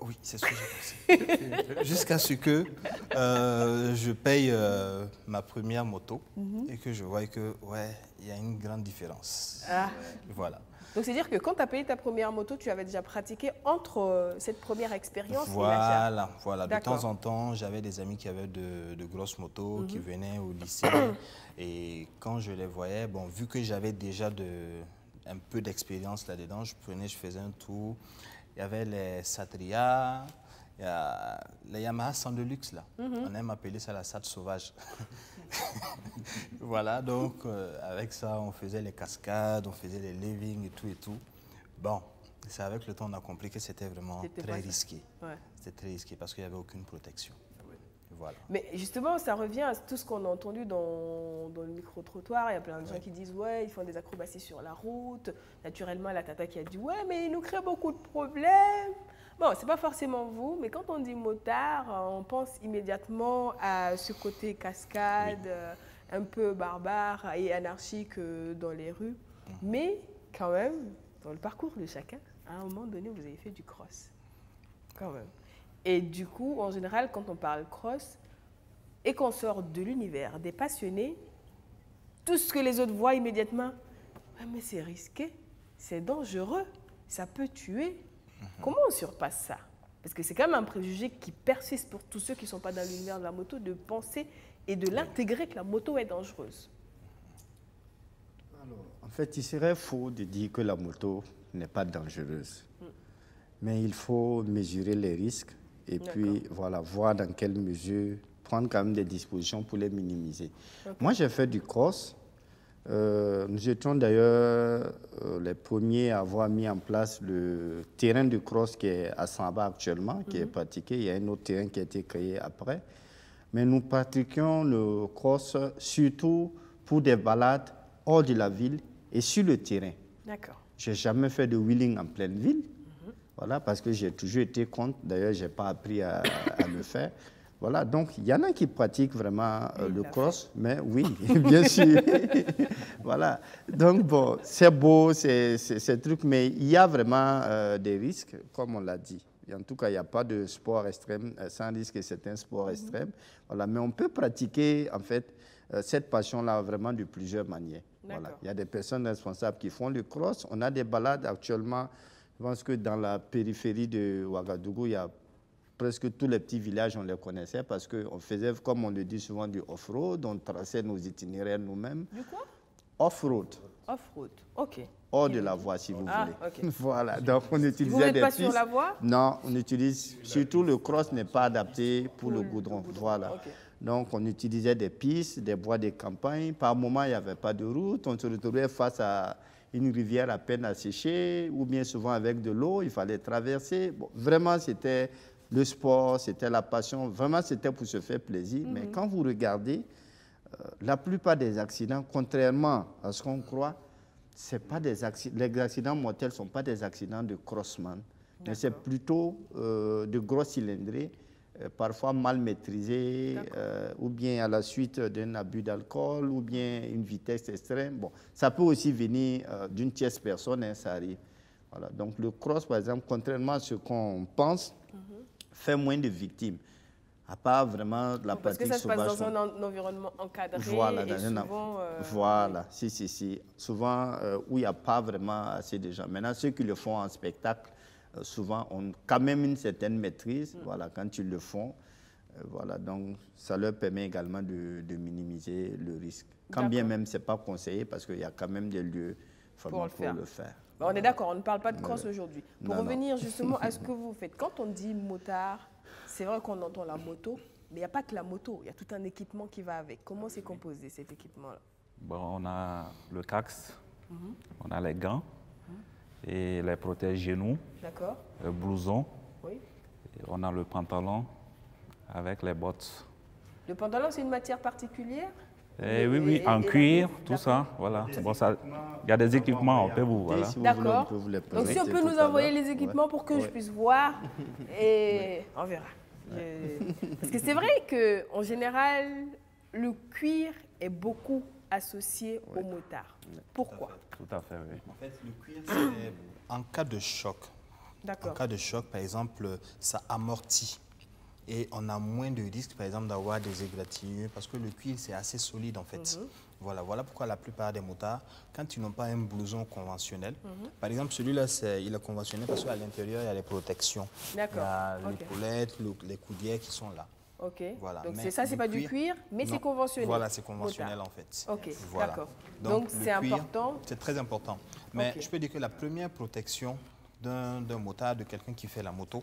Oui, c'est ce que j'ai pensé. Jusqu'à ce que euh, je paye euh, ma première moto Mhm. et que je vois que, ouais, il y a une grande différence. Ah. Voilà. Donc, c'est-à-dire que quand tu as payé ta première moto, tu avais déjà pratiqué entre euh, cette première expérience et l'achat. Voilà, voilà. De temps en temps, j'avais des amis qui avaient de, de grosses motos, qui Mhm. venaient au lycée. et quand je les voyais, bon, vu que j'avais déjà de, un peu d'expérience là-dedans, je prenais, je faisais un tour. Il y avait les Satria, il y a les Yamaha sans de luxe là. Mhm. On aime appeler ça la Sat sauvage. voilà, donc euh, avec ça, on faisait les cascades, on faisait les living et tout et tout. Bon, c'est avec le temps on a compris que c'était vraiment très risqué. Ouais. C'était très risqué parce qu'il n'y avait aucune protection. Voilà. Mais justement, ça revient à tout ce qu'on a entendu dans, dans le micro-trottoir. Il y a plein de gens qui disent Ouais, ils font des acrobaties sur la route. Naturellement, la tata qui a dit Ouais, mais ils nous créent beaucoup de problèmes. Bon, c'est pas forcément vous, mais quand on dit motard, on pense immédiatement à ce côté cascade, euh, un peu barbare et anarchique euh, dans les rues. Mais quand même, dans le parcours de chacun, à un moment donné, vous avez fait du cross. Quand même. Et du coup, en général, quand on parle cross et qu'on sort de l'univers des passionnés, tout ce que les autres voient immédiatement, Ah, mais c'est risqué, c'est dangereux, ça peut tuer. Comment on surpasse ça? Parce que c'est quand même un préjugé qui persiste pour tous ceux qui ne sont pas dans l'univers de la moto de penser et de l'intégrer que la moto est dangereuse. En fait, il serait faux de dire que la moto n'est pas dangereuse. Mm. Mais il faut mesurer les risques et puis voilà, voir dans quelle mesure prendre quand même des dispositions pour les minimiser. Moi, j'ai fait du cross. Euh, nous étions d'ailleurs euh, les premiers à avoir mis en place le terrain de cross qui est à Samba actuellement, qui est Mhm. pratiqué. Il y a un autre terrain qui a été créé après. Mais nous pratiquions le cross surtout pour des balades hors de la ville et sur le terrain. D'accord. Je n'ai jamais fait de wheeling en pleine ville. Voilà, parce que j'ai toujours été contre. D'ailleurs, je n'ai pas appris à, à le faire. Voilà, donc il y en a qui pratiquent vraiment euh, le cross, mais oui, bien sûr. voilà, donc bon, c'est beau, c'est ces trucs, mais il y a vraiment euh, des risques, comme on l'a dit. Et en tout cas, il n'y a pas de sport extrême euh, sans risque c'est un sport extrême. Voilà, mais on peut pratiquer, en fait, cette passion-là vraiment de plusieurs manières. Voilà. Il y a des personnes responsables qui font le cross. On a des balades actuellement. Je pense que dans la périphérie de Ouagadougou, il y a presque tous les petits villages, on les connaissait parce qu'on faisait, comme on le dit souvent, du off-road. On traçait nos itinéraires nous-mêmes. Du quoi? Off-road, Off-road. Ok. hors de la voie, si vous Ah, voulez. ok. voilà, donc on utilisait Vous n'êtes des pas pistes. sur la voie? Non, on utilise, surtout le cross n'est pas adapté pour le goudron. Voilà. ok. Donc on utilisait des pistes, des bois de campagne. Par moment, il n'y avait pas de route. On se retrouvait face à une rivière à peine asséchée, ou bien souvent avec de l'eau, il fallait traverser. Bon, vraiment, c'était le sport, c'était la passion. Vraiment, c'était pour se faire plaisir. Mais Mhm. quand vous regardez, euh, la plupart des accidents, contrairement à ce qu'on croit, c'est pas des accidents, les accidents mortels ne sont pas des accidents de crossman, mais c'est plutôt euh, de gros cylindrés, euh, parfois mal maîtrisés, ou bien à la suite d'un abus d'alcool, ou bien une vitesse extrême. Bon, ça peut aussi venir d'une tierce personne, hein, ça arrive. Voilà. Donc le cross, par exemple, contrairement à ce qu'on pense, fait moins de victimes. À part vraiment la Parce que pratique ça se passe sauvage. dans un en- environnement encadré Voilà, et dans un- souvent... euh, voilà, si, si, si. Souvent, euh, où il n'y a pas vraiment assez de gens. Maintenant, ceux qui le font en spectacle, euh, souvent, ont quand même une certaine maîtrise, Mm. voilà, quand ils le font. Euh, voilà, donc, ça leur permet également de, de minimiser le risque. Quand bien même, ce n'est pas conseillé parce qu'il y a quand même des lieux vraiment le pour faire. le faire. Bah, on est d'accord, on ne parle pas de cross aujourd'hui. Pour Non, non. revenir justement à ce que vous faites, quand on dit motard, c'est vrai qu'on entend la moto, mais il n'y a pas que la moto, il y a tout un équipement qui va avec. Comment c'est composé cet équipement-là Bon, on a le casque, Mhm. on a les gants et les protège-genoux, D'accord le blouson, Oui. et on a le pantalon avec les bottes. Le pantalon, c'est une matière particulière Et oui, oui, Et- en et la- cuir, tout ça, voilà. Bon, ça, il y a des équipements, on peut vous, voilà. D'accord. Donc si on peut nous envoyer les équipements pour que je puisse voir et on verra. Je- Parce que c'est vrai que en général, le cuir est beaucoup associé au motard. Pourquoi? Tout à fait, oui. En fait, le cuir, c'est en cas de choc. D'accord. En cas de choc, par exemple, ça amortit. Et on a moins de risques, par exemple, d'avoir des égratignures, parce que le cuir, c'est assez solide, en fait. Mhm. Voilà, voilà pourquoi la plupart des motards, quand ils n'ont pas un blouson conventionnel, Mhm. par exemple, celui-là, il est conventionnel parce qu'à l'intérieur, il y a les protections. D'accord, Il y a ok. l'épaulette, le- les coudières qui sont là. Ok. Voilà. Donc c'est ça, c'est pas du cuir, mais c'est conventionnel. Voilà, c'est conventionnel en fait. Ok, Voilà. d'accord. Donc, c'est important. C'est très important. Mais je peux dire que la première protection d'un d'un motard, de quelqu'un qui fait la moto,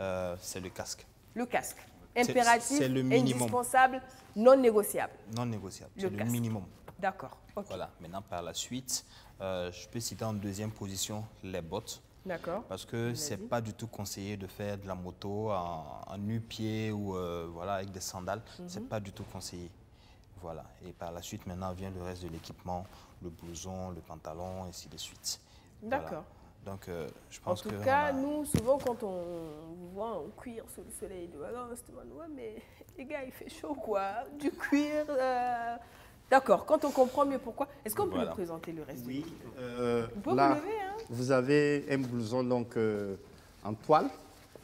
euh, c'est le casque. Le casque. Impératif, c'est le minimum. indispensable, non négociable. Non négociable. Le C'est le minimum. D'accord. Voilà. Maintenant, par la suite, euh, je peux citer en deuxième position les bottes. D'accord. Parce que Vas-y. c'est pas du tout conseillé de faire de la moto en, en nu-pied ou euh, voilà, avec des sandales. C'est Mhm. pas du tout conseillé. Voilà. Et par la suite, maintenant vient le reste de l'équipement, le blouson, le pantalon, ainsi de suite. Voilà. Donc, euh, je En pense tout que. on cas, a- nous, souvent, quand on vous voit en cuir sous le soleil de on se demande, ouais, mais les gars, il fait chaud, quoi. Du cuir. euh, D'accord, quand on comprend mieux pourquoi, est-ce qu'on peut Voilà. nous présenter le reste Oui. du kit Euh, Vous pouvez là, vous lever, hein vous avez un blouson donc, euh, en toile,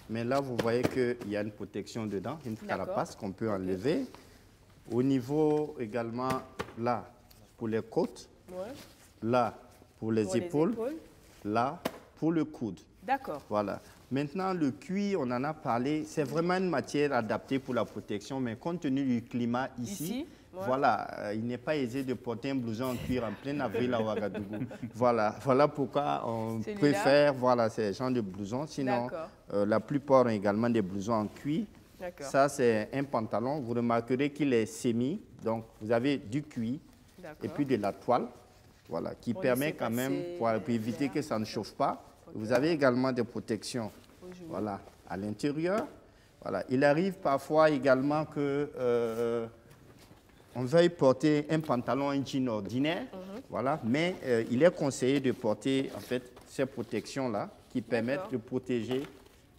mais là, vous voyez qu'il y a une protection dedans, une carapace qu'on peut enlever. Au niveau également, là, pour les côtes, Ouais. là, pour les Pour les épaules, épaules. Là, pour le coude. D'accord. Voilà. Maintenant, le cuir, on en a parlé, c'est vraiment une matière adaptée pour la protection, mais compte tenu du climat ici, Ici, ouais. voilà, euh, il n'est pas aisé de porter un blouson en cuir en plein avril à Ouagadougou. voilà, voilà pourquoi on préfère voilà, ces genres de blousons. Sinon, euh, la plupart ont également des blousons en cuir. D'accord. Ça, c'est un pantalon. Vous remarquerez qu'il est semi, donc vous avez du cuir. et puis de la toile, voilà, qui Pour permet quand même, pour, pour éviter que ça ne chauffe pas. Vous avez également des protections voilà, à l'intérieur. Voilà. Il arrive parfois également que euh, on veuille porter un pantalon, un jean ordinaire, Mhm. voilà, mais euh, il est conseillé de porter en fait ces protections-là qui permettent de protéger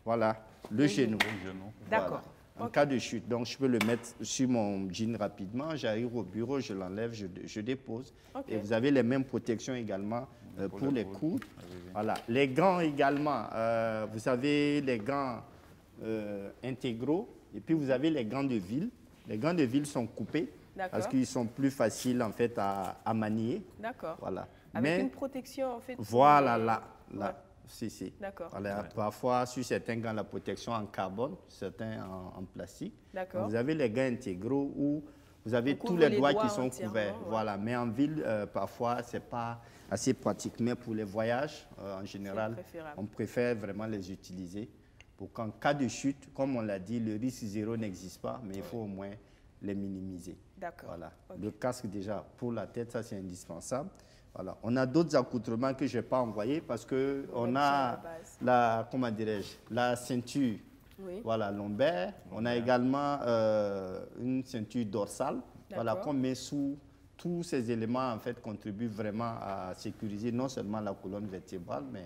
voilà, le, Le genou. genou. D'accord. Voilà. En cas de chute, donc je peux le mettre sur mon jean rapidement, j'arrive au bureau, je l'enlève, je, je dépose. Et vous avez les mêmes protections également euh, pour les coudes. Voilà. Les gants également, euh, vous avez les gants euh, intégraux et puis vous avez les gants de ville. Les gants de ville sont coupés parce qu'ils sont plus faciles en fait à, à manier. D'accord. Voilà. Avec Mais une protection, en fait. voilà, là, là. ouais. Si, si. D'accord. Voilà, Parfois, sur certains gants, la protection en carbone, certains en, en plastique. D'accord. Vous avez les gants intégraux où vous avez On tous les, les doigts doigts qui sont couverts. ouais. Voilà. Mais en ville, euh, parfois, ce n'est pas assez pratique. Mais pour les voyages, euh, en général, on préfère vraiment les utiliser pour qu'en cas de chute, comme on l'a dit, le risque zéro n'existe pas, mais il faut au moins les minimiser. D'accord. Voilà. Le casque, déjà, pour la tête, ça, c'est indispensable. Voilà. On a d'autres accoutrements que je n'ai pas envoyés parce qu'on a la comment dirais-je, la ceinture Oui. voilà, lombaire. On a également euh, une ceinture dorsale voilà, qu'on met sous. Tous ces éléments en fait, contribuent vraiment à sécuriser non seulement la colonne vertébrale, mais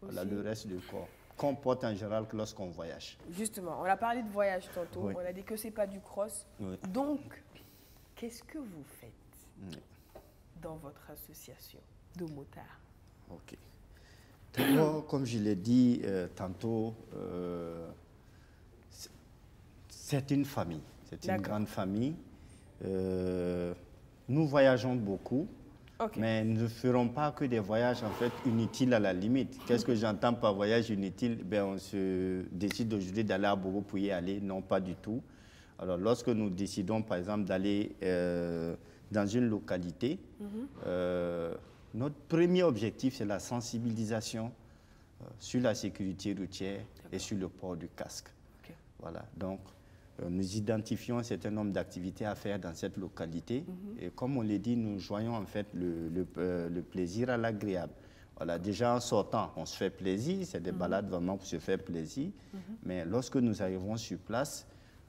voilà, le reste du corps, qu'on porte en général lorsqu'on voyage. Justement, on a parlé de voyage tantôt. Oui. On a dit que c'est pas du cross. Oui. Donc, qu'est-ce que vous faites? Oui. Dans votre association de motards Ok. D'abord, comme je l'ai dit euh, tantôt, euh, c'est- une famille. C'est une grande famille. Euh, nous voyageons beaucoup, Ok. mais nous ne ferons pas que des voyages en fait inutiles à la limite. Qu'est-ce que j'entends par voyage inutile? Ben, On se décide aujourd'hui d'aller à Bogo pour y aller. Non, pas du tout. Alors, lorsque nous décidons, par exemple, d'aller dans une localité, Mhm. euh, notre premier objectif, c'est la sensibilisation euh, sur la sécurité routière et sur le port du casque. Voilà, donc euh, nous identifions un certain nombre d'activités à faire dans cette localité. Mhm. Et comme on l'a dit, nous joignons en fait le, le, le plaisir à l'agréable. Voilà, déjà en sortant, on se fait plaisir, c'est des Mhm. balades vraiment pour se faire plaisir. Mais lorsque nous arrivons sur place,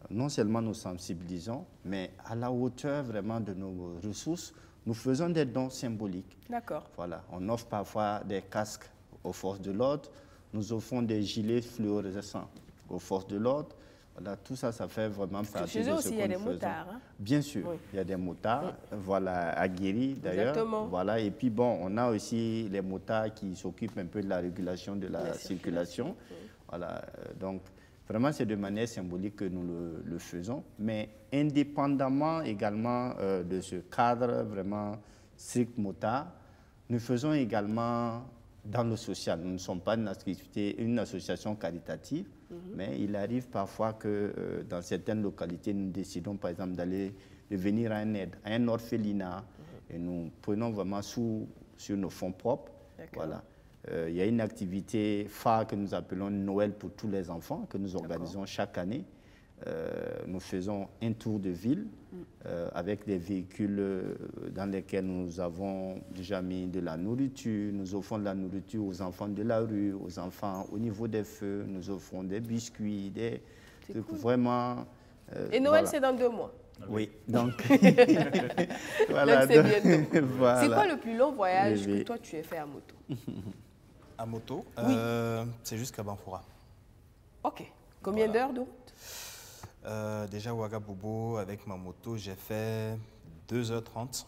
non seulement nous sensibilisons, mais à la hauteur vraiment de nos ressources, nous faisons des dons symboliques. D'accord. Voilà, on offre parfois des casques aux forces de l'ordre, nous offrons des gilets fluorescents aux forces de l'ordre. Voilà, tout ça, ça fait vraiment partie chez de eux ce aussi, que il y a des motards, hein. Bien sûr, Oui. il y a des motards, voilà, aguerris d'ailleurs. Exactement. Voilà, et puis bon, on a aussi les motards qui s'occupent un peu de la régulation de la, La circulation. Voilà, euh, donc vraiment c'est de manière symbolique que nous le, le faisons, mais indépendamment également euh, de ce cadre vraiment strict motard, nous faisons également dans le social. Nous ne sommes pas une, activité- une association caritative, Mhm. mais il arrive parfois que euh, dans certaines localités, nous décidons par exemple d'aller de venir à un aide, à un orphelinat, et nous prenons vraiment sous, sur nos fonds propres. Voilà. Euh, il y a une activité phare que nous appelons Noël pour tous les enfants, que nous organisons chaque année. Euh, nous faisons un tour de ville euh, avec des véhicules dans lesquels nous avons déjà mis de la nourriture. Nous offrons de la nourriture aux enfants de la rue, aux enfants au niveau des feux. Nous offrons des biscuits, des trucs cool. vraiment. euh, Et Noël, voilà. c'est dans deux mois. Oui, donc. Voilà, c'est bientôt. Voilà. C'est quoi le plus long voyage Oui. que toi tu aies fait à moto? À moto, Oui. euh, c'est jusqu'à Banfoura. Ok. Combien d'heures de route Euh, déjà, Ouagabobo, avec ma moto, j'ai fait 2h30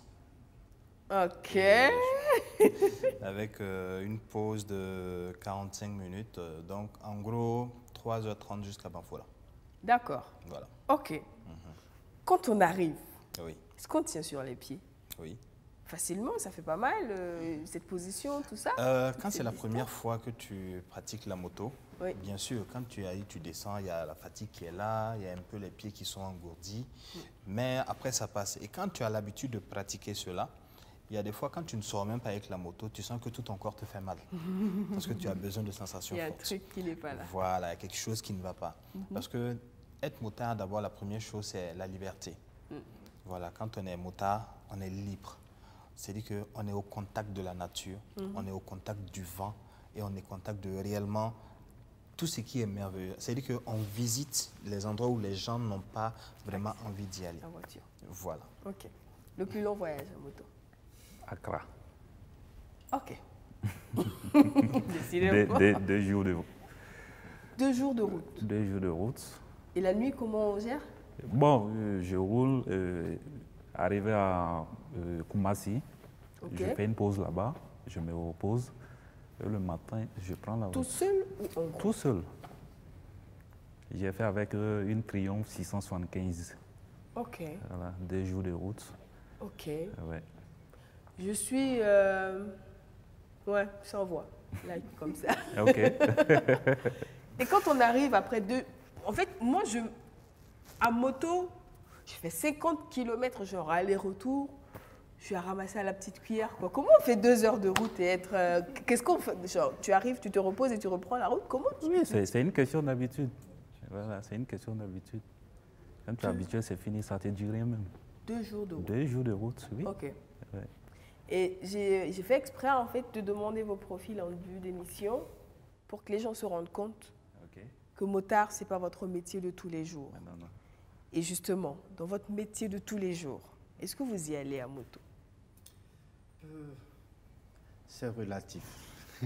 Ok. avec euh, une pause de 45 minutes. euh, donc, en gros, 3h30 jusqu'à Banfoura. D'accord. Voilà. Ok. Quand on arrive, Oui, est-ce qu'on tient sur les pieds? Oui. Facilement, ça fait pas mal, euh, cette position, tout ça Euh, quand ces c'est la première fois que tu pratiques la moto, Oui. bien sûr, quand tu tu descends, il y a la fatigue qui est là, il y a un peu les pieds qui sont engourdis, mais après ça passe. Et quand tu as l'habitude de pratiquer cela, il y a des fois quand tu ne sors même pas avec la moto, tu sens que tout ton corps te fait mal parce que tu as besoin de sensations Il y a un fortes. truc qui n'est pas là. Voilà, il y a quelque chose qui ne va pas. Mhm. Parce que être motard, d'abord, la première chose, c'est la liberté. Mm. Voilà, quand on est motard, on est libre. C'est-à-dire qu'on est au contact de la nature, Mhm. on est au contact du vent et on est au contact de réellement tout ce qui est merveilleux. C'est-à-dire qu'on visite les endroits où les gens n'ont pas vraiment envie d'y aller. En voiture. Voilà. Ok. Le plus long voyage en moto. Accra. Ok. deux, Décidément. deux- deux jours de, Deux jours de route. deux jours de route. Et la nuit, comment on gère? Bon, euh, je roule, euh, arrivé à euh, Koumassi, Ok. je fais une pause là-bas, je me repose. Et le matin, je prends la Tout route. seul ou en groupe? Tout seul. J'ai fait avec euh, une Triumph 675. Ok. Voilà, deux jours de route. Ok. Ouais. Je suis. euh, Ouais, sans voix. Like, comme ça. Ok. Et quand on arrive après deux. En fait, moi, je. À moto, je fais 50 km, genre aller-retour. Je suis à ramasser à la petite cuillère. Quoi. Comment on fait deux heures de route et être. euh, Qu'est-ce qu'on fait? Genre, tu arrives, tu te reposes et tu reprends la route? Comment tu Oui, c'est une question d'habitude. Voilà, c'est une question d'habitude. Quand tu es habitué, c'est fini, ça te dure même. Deux jours de route. Deux jours de route, oui. Ok. Ouais. Et j'ai fait exprès, en fait, de demander vos profils en début d'émission pour que les gens se rendent compte que motard, ce n'est pas votre métier de tous les jours. Non, non. Et justement, dans votre métier de tous les jours, est-ce que vous y allez à moto? C'est relatif.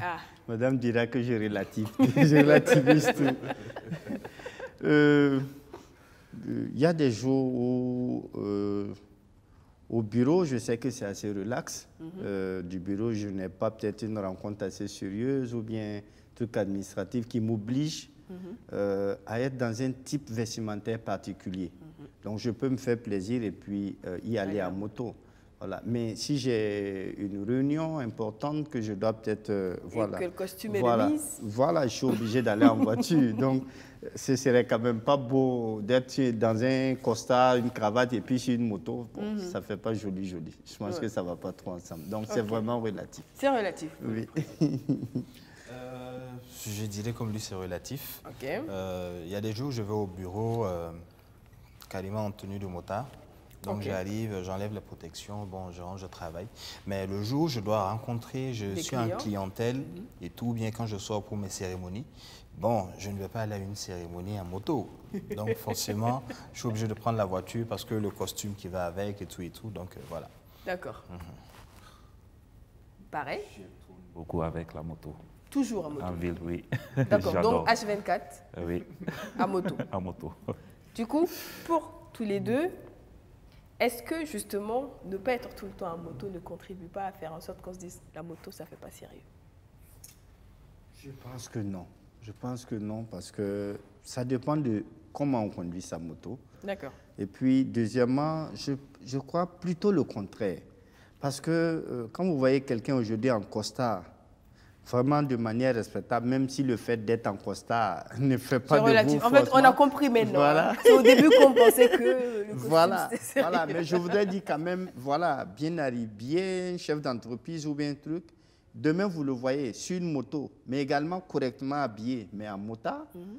Ah. Madame dira que je relative. je relativise tout. Euh, Il y a des jours où, euh, au bureau, je sais que c'est assez relax. Mhm. Euh, du bureau, je n'ai pas peut-être une rencontre assez sérieuse ou bien truc administratif qui m'oblige Mhm. euh, à être dans un type vestimentaire particulier. Mhm. Donc, je peux me faire plaisir et puis euh, y aller à moto. Voilà. Mais si j'ai une réunion importante que je dois peut-être... euh, voilà. que le costume est de voilà. mise. Voilà, je suis obligé d'aller en voiture. Donc, ce serait quand même pas beau d'être dans un costard, une cravate et puis sur une moto. Bon, Mhm. Ça fait pas joli, joli. Je pense Ouais. que ça va pas trop ensemble. Donc, c'est vraiment relatif. C'est relatif. Oui. Euh, je dirais comme lui, c'est relatif. Ok. Euh, Il y a des jours où je vais au bureau euh, quasiment en tenue de motard. Donc j'arrive, j'enlève la protection, bon, je range, je travaille. Mais le jour où je dois rencontrer, je Des suis en clientèle et tout, bien quand je sors pour mes cérémonies, bon, je ne vais pas aller à une cérémonie en moto. Donc forcément, je suis obligé de prendre la voiture parce que le costume qui va avec et tout et tout. Donc euh, voilà. D'accord. Mhm. Pareil Beaucoup avec la moto. Toujours à moto. En ville, oui. D'accord. Donc H24 Oui. à moto. à moto. Du coup, pour tous les deux, est-ce que justement ne pas être tout le temps à moto ne contribue pas à faire en sorte qu'on se dise la moto, ça fait pas sérieux? Je pense que non. Je pense que non parce que ça dépend de comment on conduit sa moto. D'accord. Et puis, deuxièmement, je, je crois plutôt le contraire. Parce que euh, quand vous voyez quelqu'un aujourd'hui en costard, vraiment de manière respectable, même si le fait d'être en costard ne fait pas de relatif. vous En fait, on a compris maintenant. Voilà. hein. C'est au début qu'on pensait que le costume, Voilà, voilà, mais je voudrais dire quand même, voilà, bien habillé, bien chef d'entreprise ou bien truc. Demain, vous le voyez sur une moto, mais également correctement habillé, mais en motard, Mhm.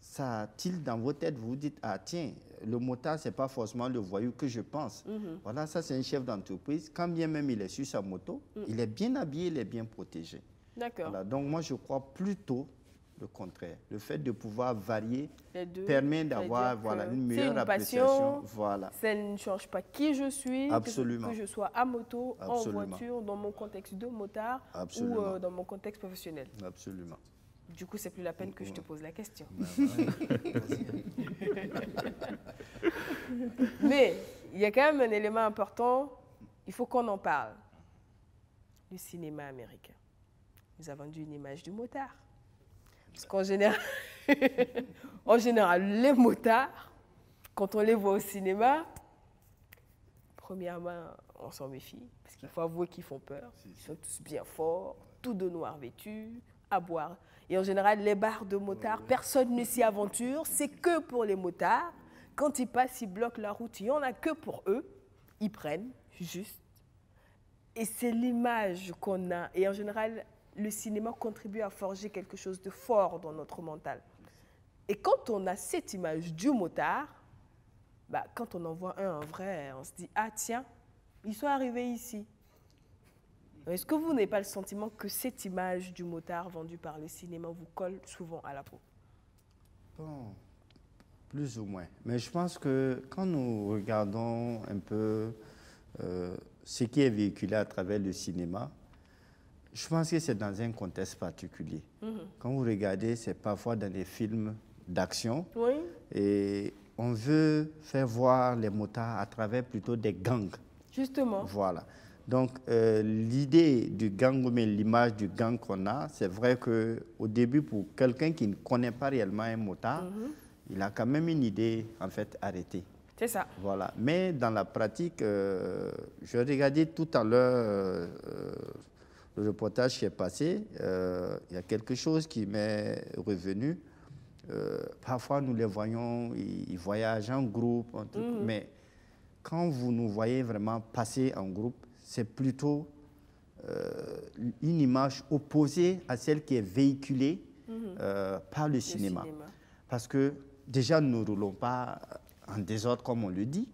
ça tilte dans vos têtes. Vous vous dites, ah tiens, le motard, ce n'est pas forcément le voyou que je pense. Mhm. Voilà, ça c'est un chef d'entreprise. Quand bien même il est sur sa moto, Mhm. il est bien habillé, il est bien protégé. D'accord. Voilà, donc moi, je crois plutôt le contraire. Le fait de pouvoir varier deux, permet d'avoir voilà, une meilleure une appréciation. passion, Voilà. Ça ne change pas qui je suis, que- Absolument. que je sois à moto, en voiture, dans mon contexte de motard ou euh, dans mon contexte professionnel. Absolument. Du coup, c'est plus la peine que je te pose la question. Mais il y a quand même un élément important, il faut qu'on en parle. Le cinéma américain nous a vendu une image du motard. Parce qu'en général, en général, les motards, quand on les voit au cinéma, premièrement, on s'en méfie, parce qu'il faut avouer qu'ils font peur. Ils sont tous bien forts, tout de noir vêtus, à boire. Et en général, les bars de motards, personne ne s'y aventure, c'est que pour les motards. Quand ils passent, ils bloquent la route, il n'y en a que pour eux. Ils prennent, juste. Et c'est l'image qu'on a. Et en général, le cinéma contribue à forger quelque chose de fort dans notre mental. Et quand on a cette image du motard, bah, quand on en voit un en vrai, on se dit Ah, tiens, ils sont arrivés ici. Est-ce que vous n'avez pas le sentiment que cette image du motard vendu par le cinéma vous colle souvent à la peau? Bon, plus ou moins. Mais je pense que quand nous regardons un peu euh, ce qui est véhiculé à travers le cinéma, je pense que c'est dans un contexte particulier. Mhm. Quand vous regardez, c'est parfois dans des films d'action. Oui. Et on veut faire voir les motards à travers plutôt des gangs. Justement. Voilà. Donc, euh, l'idée du gang bien l'image du gang qu'on a, c'est vrai qu'au début, pour quelqu'un qui ne connaît pas réellement un motard, Mhm. il a quand même une idée, en fait, arrêtée. C'est ça. Voilà. Mais dans la pratique, euh, je regardais tout à l'heure euh, le reportage qui est passé. euh, Il y a quelque chose qui m'est revenu. Euh, parfois, nous les voyons, ils, ils voyagent en groupe, truc, Mhm. mais quand vous nous voyez vraiment passer en groupe, c'est plutôt euh, une image opposée à celle qui est véhiculée Mhm. euh, par le, cinéma. cinéma. Parce que déjà, nous ne roulons pas en désordre comme on le dit.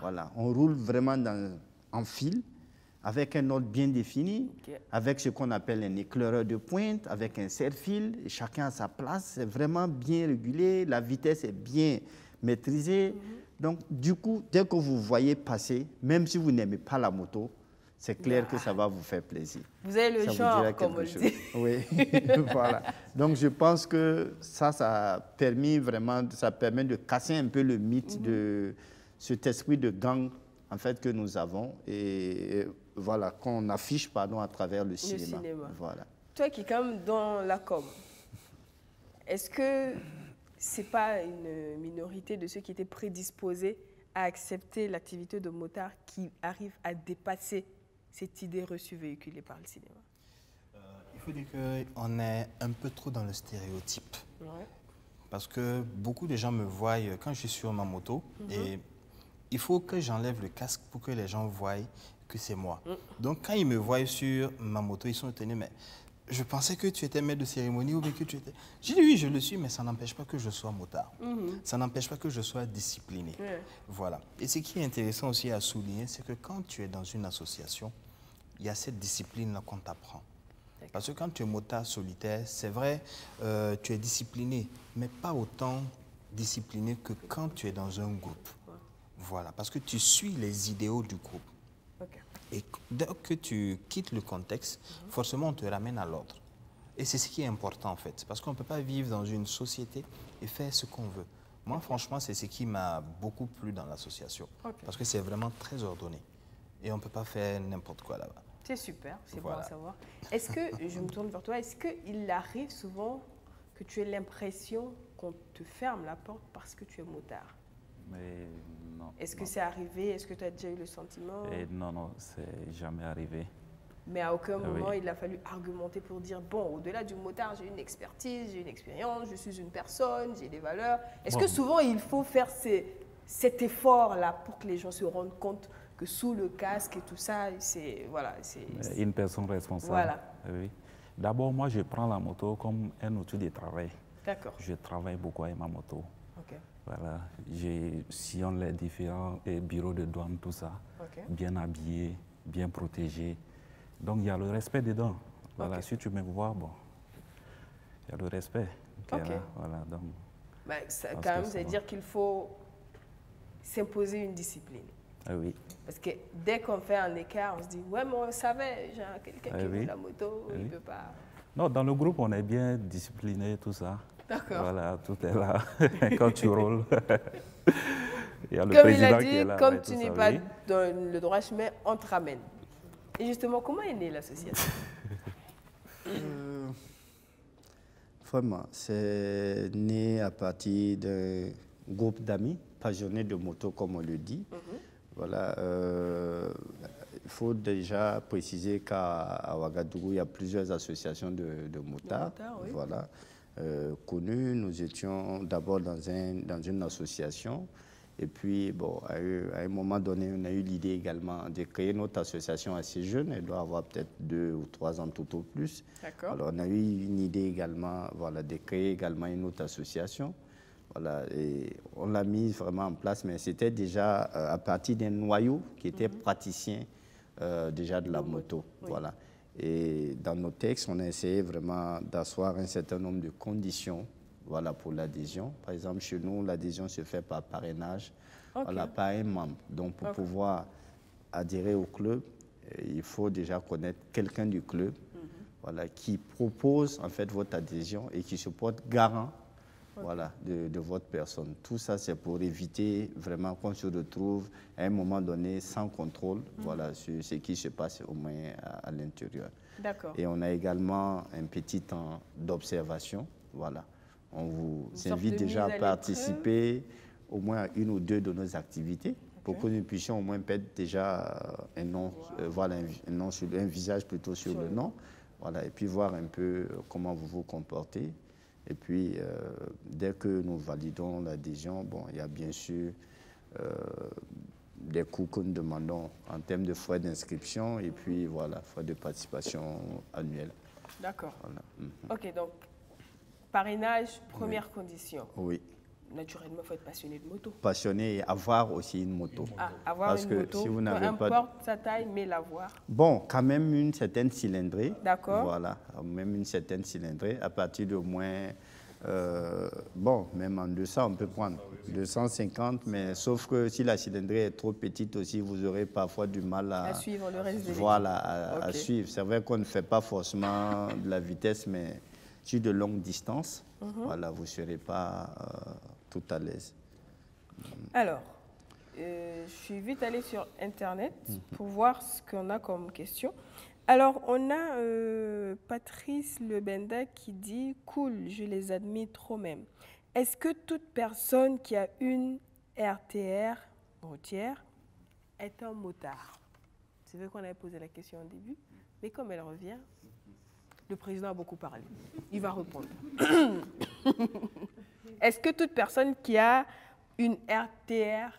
Voilà, on roule vraiment dans- en fil, avec un ordre bien défini, avec ce qu'on appelle un éclaireur de pointe, avec un serre-fil, chacun à sa place. C'est vraiment bien régulé, la vitesse est bien maîtrisée. Mhm. Donc, du coup, dès que vous voyez passer, même si vous n'aimez pas la moto, c'est clair que ça va vous faire plaisir. Vous avez le Ça genre, comme on chose. dit. Oui, voilà. Donc je pense que ça, ça a permis vraiment, ça permet de casser un peu le mythe Mhm. de cet esprit de gang en fait que nous avons et voilà qu'on affiche pardon à travers le cinéma. cinéma. Voilà. Toi qui es quand même dans la com, est-ce que c'est pas une minorité de ceux qui étaient prédisposés à accepter l'activité de motard qui arrive à dépasser cette idée reçue véhiculée par le cinéma? Il faut dire qu'on est un peu trop dans le stéréotype. Ouais. Parce que beaucoup de gens me voient quand je suis sur ma moto Mhm. et il faut que j'enlève le casque pour que les gens voient que c'est moi. Mm. Donc quand ils me voient sur ma moto, ils sont étonnés, mais je pensais que tu étais maître de cérémonie ou bien que tu étais... J'ai dit oui, je le suis, mais ça n'empêche pas que je sois motard. Mhm. Ça n'empêche pas que je sois discipliné. Voilà. Et ce qui est intéressant aussi à souligner, c'est que quand tu es dans une association, il y a cette discipline-là qu'on t'apprend. Parce que quand tu es motard solitaire, c'est vrai, euh, tu es discipliné, mais pas autant discipliné que quand tu es dans un groupe. Voilà, parce que tu suis les idéaux du groupe. Et dès que tu quittes le contexte, forcément, on te ramène à l'ordre. Et c'est ce qui est important, en fait, parce qu'on ne peut pas vivre dans une société et faire ce qu'on veut. Moi, franchement, c'est ce qui m'a beaucoup plu dans l'association, parce que c'est vraiment très ordonné. Et on ne peut pas faire n'importe quoi là-bas. C'est super, c'est bon Voilà. à savoir. Est-ce que, je me tourne vers toi, est-ce qu'il arrive souvent que tu aies l'impression qu'on te ferme la porte parce que tu es motard? Mais non. Est-ce que c'est arrivé? Est-ce que tu as déjà eu le sentiment? Et non, non, c'est jamais arrivé. Mais à aucun oui. moment, il a fallu argumenter pour dire bon, au-delà du motard, j'ai une expertise, j'ai une expérience, je suis une personne, j'ai des valeurs. Est-ce Bon. que souvent il faut faire ces- cet effort-là pour que les gens se rendent compte que sous le casque et tout ça, c'est voilà, c'est Une personne responsable. Voilà. Oui. D'abord, moi, je prends la moto comme un outil de travail. D'accord. Je travaille beaucoup avec ma moto. Ok. Voilà. Je sillonne les différents bureaux de douane, tout ça. Bien habillé, bien protégé. Donc, il y a le respect dedans. Voilà. Ok. Si tu me vois, bon, il y a le respect. qui est Ok. là. Voilà. Donc, Bah, ça- quand même, ça veut dire qu'il faut s'imposer une discipline. ah oui. Parce que dès qu'on fait un écart, on se dit ouais, mais on savait, j'ai quelqu'un Ah qui veut oui. la moto, Ah il ne oui. peut pas. Non, dans le groupe, on est bien discipliné, tout ça. D'accord. Voilà, tout est là. Quand tu roules. il y a le Comme il président a qui dit, est là. comme ouais, tu n'es pas oui. dans le droit chemin, on te ramène. Et justement, comment est née l'association? Euh, Vraiment, c'est né à partir d'un groupe d'amis passionnés de moto, comme on le dit. Voilà, euh, il faut déjà préciser qu'à Ouagadougou, il y a plusieurs associations de, de motards. motards, oui. Voilà, euh. Nous étions d'abord dans, un, dans une association. Et puis, bon, à, un moment donné, on a eu l'idée également de créer notre association assez jeune. Elle doit avoir peut-être deux ou trois ans tout au plus. D'accord. Alors, on a eu une idée également voilà, de créer également une autre association. Voilà, et on l'a mise vraiment en place, mais c'était déjà euh, à partir d'un noyau qui était praticien euh, déjà de la moto. Voilà. Et dans nos textes, on a essayé vraiment d'asseoir un certain nombre de conditions voilà, pour l'adhésion. Par exemple, chez nous, l'adhésion se fait par parrainage, Ok. voilà, par un membre. Donc, pour pouvoir adhérer au club, euh, il faut déjà connaître quelqu'un du club Mhm. voilà, qui propose en fait votre adhésion et qui se porte garant voilà, de, de votre personne. Tout ça, c'est pour éviter vraiment qu'on se retrouve à un moment donné sans contrôle voilà, sur ce qui se passe au moins à, à l'intérieur. D'accord. Et on a également un petit temps d'observation. Voilà. On vous Une invite déjà à à participer au moins à une ou deux de nos activités pour que nous puissions au moins mettre déjà euh, un nom, euh, voilà, un, nom sur un visage plutôt sur le nom. Voilà, et puis voir un peu euh, comment vous vous comportez. Et puis, euh, dès que nous validons l'adhésion, bon, il y a bien sûr euh, des coûts que nous demandons en termes de frais d'inscription et puis voilà, frais de participation annuels. D'accord. Voilà. Mhm. Ok, donc parrainage, première condition. Oui. Naturellement, il faut être passionné de moto. Passionné et avoir aussi une moto. Ah, avoir Parce une que moto, si vous peu n'avez pas. importe sa taille, mais l'avoir. Bon, quand même une certaine cylindrée. D'accord. Voilà, même une certaine cylindrée. À partir de moins. euh, bon, même en 200, on peut prendre 250, mais sauf que si la cylindrée est trop petite aussi, vous aurez parfois du mal à, À suivre le reste de Voilà, à, suivre. C'est vrai qu'on ne fait pas forcément de la vitesse, mais sur de longues distances, Mhm. voilà, vous ne serez pas euh, tout à l'aise. Alors, euh, je suis vite allée sur Internet Mhm. pour voir ce qu'on a comme question. Alors, on a euh, Patrice Lebenda qui dit Cool, je les admire trop même. Est-ce que toute personne qui a une RTR routière est un motard? C'est vrai qu'on avait posé la question au début, mais comme elle revient, le président a beaucoup parlé. Il va répondre. Est-ce que toute personne qui a une RTR,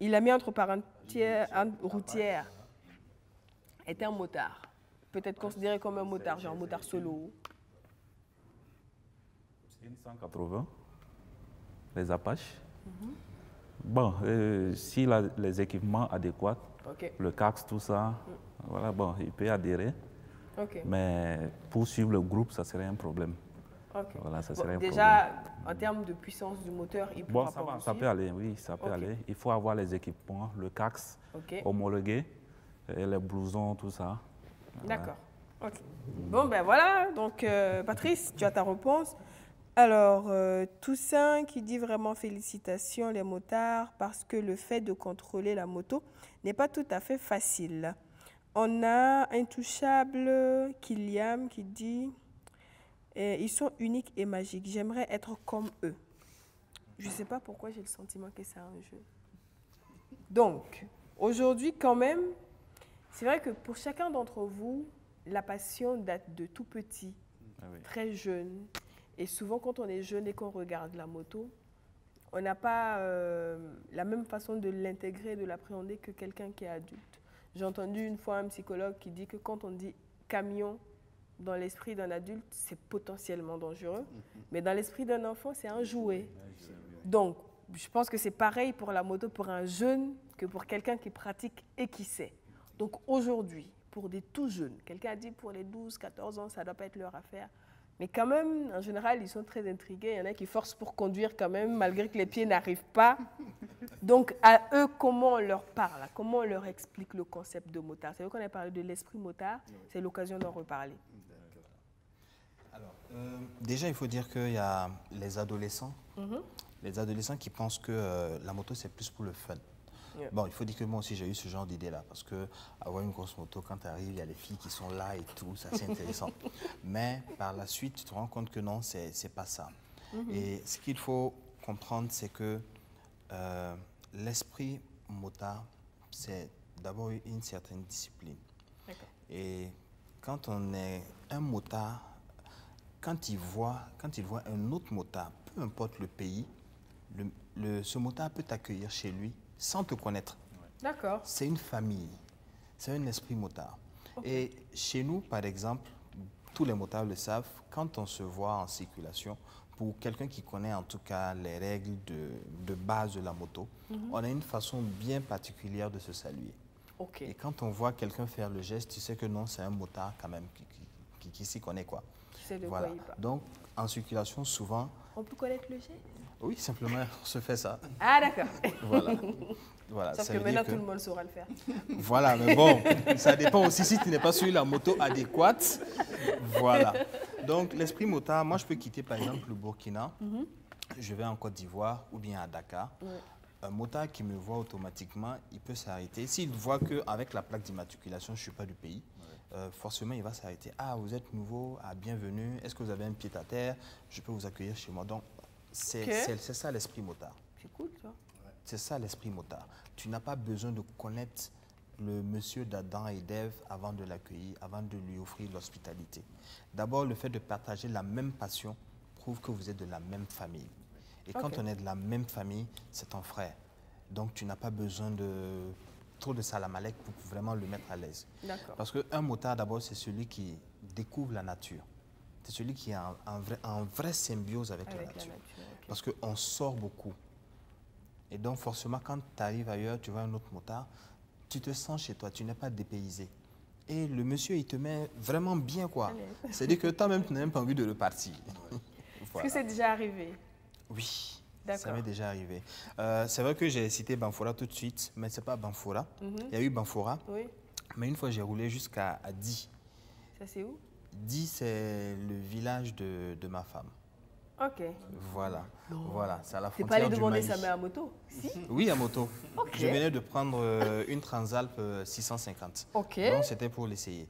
il a mis entre parenthèses un routière, est un motard Peut-être considéré comme un motard, genre un motard solo. 180, les Apaches. Bon, euh, s'il a les équipements adéquats, le CAX, tout ça, voilà, bon, il peut adhérer. Mais pour suivre le groupe, ça serait un problème. Ok. Voilà, ça Bon, serait un déjà, en termes de puissance du moteur, il Bon, pourra ça, va, ça peut aller, oui, ça peut aller. Il faut avoir les équipements, le CAX homologué, et les blousons, tout ça. Voilà. D'accord. Ok. Bon, ben voilà. Donc, euh, Patrice, tu as ta réponse. Alors, euh, Toussaint qui dit vraiment félicitations les motards parce que le fait de contrôler la moto n'est pas tout à fait facile. On a Intouchable Kiliam qui dit euh, ils sont uniques et magiques. J'aimerais être comme eux. Je ne sais pas pourquoi j'ai le sentiment que c'est un jeu. Donc, aujourd'hui, quand même, c'est vrai que pour chacun d'entre vous, la passion date de tout petit, Ah très jeune. Et souvent, quand on est jeune et qu'on regarde la moto, on n'a pas euh, la même façon de l'intégrer, de l'appréhender que quelqu'un qui est adulte. J'ai entendu une fois un psychologue qui dit que quand on dit camion dans l'esprit d'un adulte, c'est potentiellement dangereux, mais dans l'esprit d'un enfant, c'est un jouet. Donc, je pense que c'est pareil pour la moto pour un jeune que pour quelqu'un qui pratique et qui sait. Donc aujourd'hui, pour des tout jeunes, quelqu'un a dit pour les 12, 14 ans, ça ne doit pas être leur affaire. Mais quand même, en général, ils sont très intrigués. Il y en a qui forcent pour conduire quand même, malgré que les pieds n'arrivent pas. Donc, à eux, comment on leur parle? Comment on leur explique le concept de motard? C'est vrai qu'on a parlé de l'esprit motard, c'est l'occasion d'en reparler. Déjà, il faut dire qu'il y a les adolescents. Mhm. Les adolescents qui pensent que euh, la moto, c'est plus pour le fun. Yeah. Bon, il faut dire que moi aussi, j'ai eu ce genre d'idée-là. Parce que avoir une grosse moto, quand tu arrives, il y a les filles qui sont là et tout, ça c'est intéressant. Mais par la suite, tu te rends compte que non, c'est pas ça. Mhm. Et ce qu'il faut comprendre, c'est que euh, l'esprit motard, c'est d'abord une certaine discipline. Et quand on est un motard, quand il voit, quand il voit un autre motard, peu importe le pays, le, le- ce motard peut t'accueillir chez lui sans te connaître. D'accord. C'est une famille, c'est un esprit motard. Et chez nous, par exemple, tous les motards le savent, quand on se voit en circulation, pour quelqu'un qui connaît en tout cas les règles de, de base de la moto, Mhm. on a une façon bien particulière de se saluer. Ok. Et quand on voit quelqu'un faire le geste, tu sais que non, c'est un motard quand même qui, qui- qui- qui s'y connaît quoi. Qui sait de voilà. quoi il parle. Donc en circulation, souvent, On peut connaître le geste oui, simplement, on se fait ça. Ah, d'accord. Voilà. Voilà, Sauf ça que maintenant, que- tout le monde saura le faire. Voilà, mais bon, ça dépend aussi si tu n'es pas sur la moto adéquate. Voilà. Donc, l'esprit motard, moi, je peux quitter par exemple le Burkina, Mhm. je vais en Côte d'Ivoire ou bien à Dakar. Un motard qui me voit automatiquement, il peut s'arrêter. S'il voit qu'avec la plaque d'immatriculation, je ne suis pas du pays, euh, forcément, il va s'arrêter. Ah, vous êtes nouveau, ah, bienvenue. Est-ce que vous avez un pied à terre? Je peux vous accueillir chez moi. Donc, c'est ça l'esprit motard. C'est cool, ça. C'est ça l'esprit motard. Tu n'as pas besoin de connaître le monsieur d'Adam et d'Ève avant de l'accueillir, avant de lui offrir l'hospitalité. D'abord, le fait de partager la même passion prouve que vous êtes de la même famille. Et quand on est de la même famille, c'est ton frère. Donc tu n'as pas besoin de trop de salamalek pour vraiment le mettre à l'aise. Parce qu'un motard, d'abord, c'est celui qui découvre la nature. C'est celui qui est en, en vrai, en vraie symbiose avec, Avec la la nature. Parce qu'on sort beaucoup. Et donc, forcément, quand tu arrives ailleurs, tu vois un autre motard, tu te sens chez toi, tu n'es pas dépaysé. Et le monsieur, il te met vraiment bien, quoi. C'est-à-dire que toi-même, tu n'as même pas envie de repartir. Est-ce que c'est déjà arrivé? Oui, ça m'est déjà arrivé. Euh, c'est vrai que j'ai cité Banfora tout de suite, mais ce n'est pas Banfora. Mhm. Il y a eu Banfora, Oui. mais une fois, j'ai roulé jusqu'à à Di. Ça, c'est où? Di, c'est le village de, de ma femme. Ok. Voilà, voilà, c'est à la frontière pas allé du demander sa mère à moto? Si Oui, à moto. Ok. Je venais de prendre euh, une Transalp euh, 650. Ok. Donc, c'était pour l'essayer.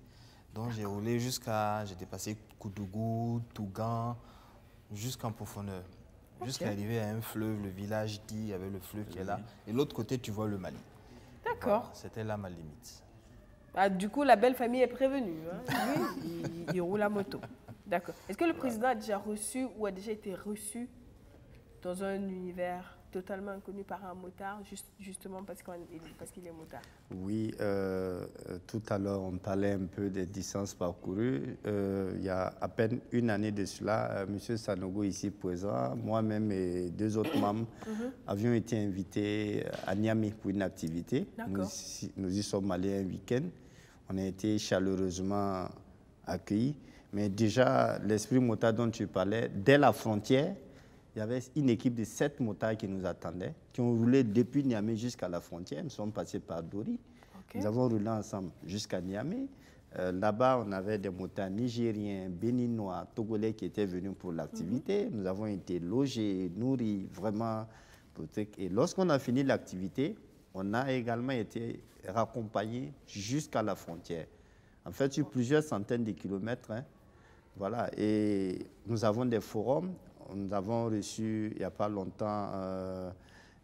Donc, j'ai roulé jusqu'à. J'ai dépassé Koudougou, Tougan, jusqu'en profondeur. Jusqu'à arriver à un fleuve, le village dit, il y avait le fleuve qui est là. Et l'autre côté, tu vois le Mali. D'accord. Voilà, C'était là ma limite. Ah, du coup, la belle famille est prévenue. hein. Lui, il, il roule à moto. D'accord. Est-ce que le président a déjà reçu ou a déjà été reçu dans un univers totalement inconnu par un motard, juste- justement parce qu'il est motard Oui, euh, euh, tout à l'heure, on parlait un peu des distances parcourues. Euh, il y a à peine une année de cela, euh, M. Sanogo, ici présent, moi-même et deux autres membres, Mhm. avions été invités à Niamey pour une activité. Nous y sommes allés un week-end. On a été chaleureusement accueillis. Mais déjà, l'esprit motard dont tu parlais, dès la frontière, il y avait une équipe de sept motards qui nous attendaient, qui ont roulé depuis Niamey jusqu'à la frontière. Nous sommes passés par Dori. Nous avons roulé ensemble jusqu'à Niamey. Euh, Là-bas, on avait des motards nigériens, béninois, togolais qui étaient venus pour l'activité. Nous avons été logés, nourris, vraiment. Et lorsqu'on a fini l'activité, on a également été raccompagnés jusqu'à la frontière. En fait, sur plusieurs centaines de kilomètres. hein. Voilà. Et nous avons des forums. Nous avons reçu, il n'y a pas longtemps, euh,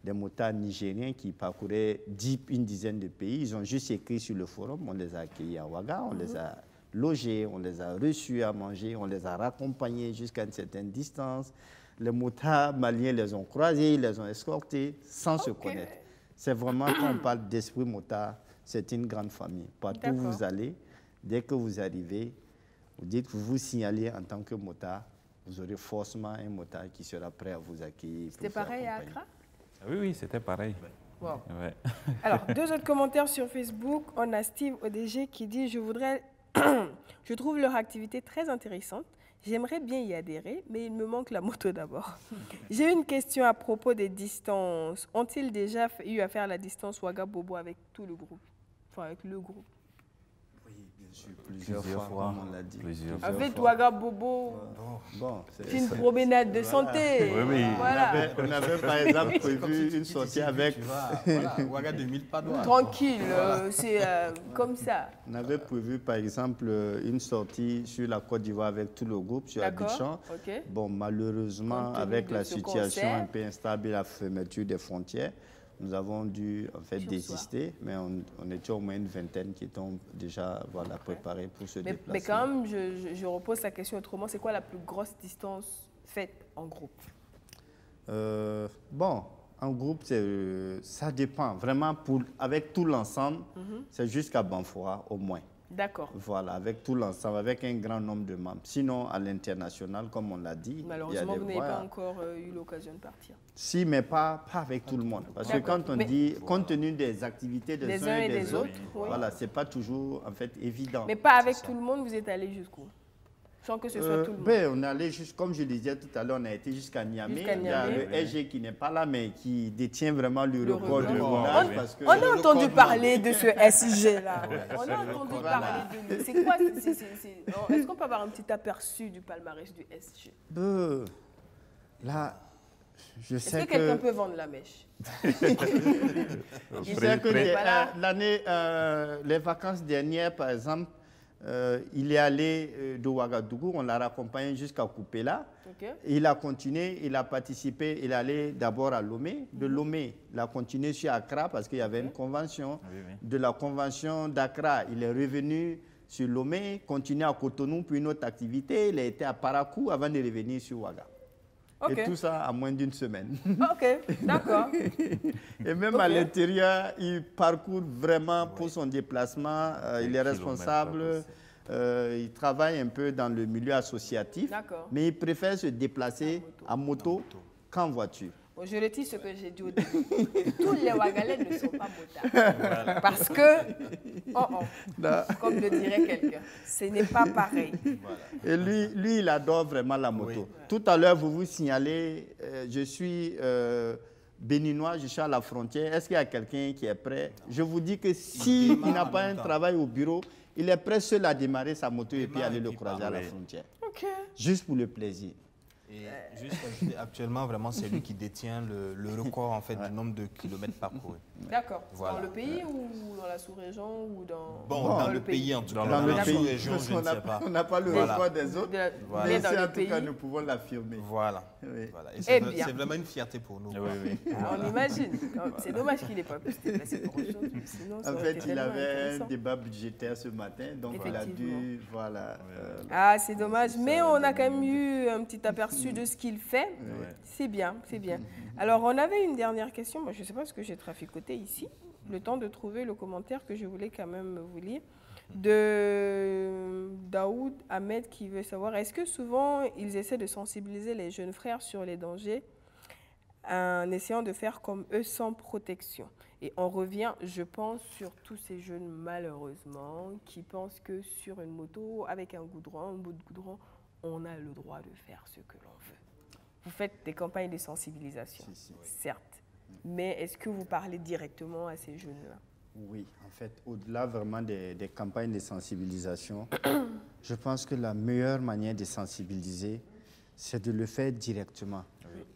des motards nigériens qui parcouraient dix- une dizaine de pays. Ils ont juste écrit sur le forum. On les a accueillis à Ouaga, on les a logés, on les a reçus à manger, on les a raccompagnés jusqu'à une certaine distance. Les motards maliens les ont croisés, ils les ont escortés sans se connaître. C'est vraiment, quand on parle d'esprit motard, c'est une grande famille. Partout où vous allez, dès que vous arrivez, vous dites que vous vous signalez en tant que motard, vous aurez forcément un motard qui sera prêt à vous accueillir. C'était pareil à. Accra? Oui, oui, c'était pareil. Wow. Ouais. Alors, deux autres commentaires sur Facebook. On a Steve ODG qui dit Je voudrais. je trouve leur activité très intéressante. J'aimerais bien y adhérer, mais il me manque la moto d'abord. J'ai une question à propos des distances. Ont-ils déjà eu à faire la distance Ouaga-Bobo avec tout le groupe? Enfin, avec le groupe Plusieurs, Plusieurs fois, on l'a dit. plusieurs Avec fois. Ouaga-Bobo Bon, c'est C'est une promenade de santé. Oui, oui. Voilà. On, avait, on avait, par exemple prévu une sortie avec. voilà, Ouaga 2000 pas droit. Tranquille, euh, c'est euh, comme ça. On avait prévu, par exemple, euh, une sortie sur la Côte d'Ivoire avec tout le groupe sur Abidjan. Bon, malheureusement, avec la situation concert. un peu instable et la fermeture des frontières, nous avons dû en fait désister, mais on, on était au moins une vingtaine qui étaient déjà voilà, préparés pour se Mais, déplacer. mais quand même, je, je- repose la question autrement. C'est quoi la plus grosse distance faite en groupe? Euh, bon, en groupe, euh, ça dépend. Vraiment, pour, avec tout l'ensemble, Mhm. c'est jusqu'à Banfora au moins. D'accord. Voilà, avec tout l'ensemble, avec un grand nombre de membres. Sinon, à l'international, comme on l'a dit, il y a Malheureusement, des vous n'avez pas encore euh, eu l'occasion de partir. Si, mais pas, pas avec tout le monde. Parce que quand on Mais- dit, compte tenu des activités des, uns et des, autres, oui. voilà, c'est pas toujours en fait évident. Mais pas avec tout le monde, vous êtes allé jusqu'où? Sans que ce soit Euh, tout le monde. ben, on est allé juste, comme je le disais tout à l'heure, on a été jusqu'à Niamey. Jusqu'à Il y a Niamey. le SG qui n'est pas là, mais qui détient vraiment le, Le record record. roulage. On- parce que- on a entendu parler de ce SG-là. On a entendu parler de lui. C'est quoi oh, Est-ce qu'on peut avoir un petit aperçu du palmarès du SG Ben, là, je Est-ce sais que quelqu'un que... peut vendre la mèche? Je sais que l'année, euh, les vacances dernières, par exemple, euh, il est allé euh, de Ouagadougou, on l'a raccompagné jusqu'à Coupéla. Ok. Il a continué, il a participé, il est allé d'abord à Lomé. Mhm. De Lomé, il a continué sur Accra parce qu'il y avait une convention. De la convention d'Accra, il est revenu sur Lomé, continué à Cotonou pour une autre activité. Il a été à Parakou avant de revenir sur Ouaga. Et tout ça en moins d'une semaine. Ok, d'accord. Et même à l'intérieur, il parcourt vraiment pour son déplacement. euh, il est responsable. euh, il travaille un peu dans le milieu associatif. D'accord. Mais il préfère se déplacer en moto, qu'en voiture. Bon, je retire ce que j'ai dit au début. Tous les Wagalais ne sont pas motards. Parce que, oh, oh, comme le dirait quelqu'un, ce n'est pas pareil. Et lui, lui, il adore vraiment la moto. Tout à l'heure, vous vous signalez, euh, je suis euh, béninois, je suis à la frontière. Est-ce qu'il y a quelqu'un qui est prêt? Je vous dis que si il n'a pas un travail au bureau, il est prêt seul à démarrer sa moto et puis aller le croiser à la frontière. Juste pour le plaisir. Et juste ajouter, actuellement, vraiment, c'est lui qui détient le, le record en fait, du nombre de kilomètres parcourus. D'accord. Voilà. Dans le pays ou dans la sous-région ou dans... Bon, dans, le pays, en tout cas. Dans Dans, le la pays, sous-région, parce je qu'on ne n'a sais pas. on n'a pas le Voilà. des autres. De la- Voilà. Mais Mais dans c'est le en tout cas, pays. nous pouvons l'affirmer. Voilà. Oui. Voilà. Et Eh c'est vraiment une fierté pour nous. On imagine. C'est dommage qu'il n'ait pas pu se déplacer pour autre chose. Sinon, ça En fait, il avait un débat budgétaire ce matin, donc il a dû, voilà. euh, Ah, c'est dommage. Mais on a quand même eu un petit aperçu de ce qu'il fait. C'est bien, c'est bien. Alors, on avait une dernière question. Moi, je ne sais pas ce que j'ai traficoté ici. Le temps de trouver le commentaire que je voulais quand même vous lire. De Daoud Ahmed qui veut savoir est-ce que souvent ils essaient de sensibiliser les jeunes frères sur les dangers en essayant de faire comme eux sans protection? Et on revient, je pense, sur tous ces jeunes, malheureusement, qui pensent que sur une moto, avec un goudron, un bout de goudron, on a le droit de faire ce que l'on veut. Vous faites des campagnes de sensibilisation, certes, mais est-ce que vous parlez directement à ces jeunes-là? Oui, en fait, au-delà vraiment des, des campagnes de sensibilisation, je pense que la meilleure manière de sensibiliser, c'est de le faire directement.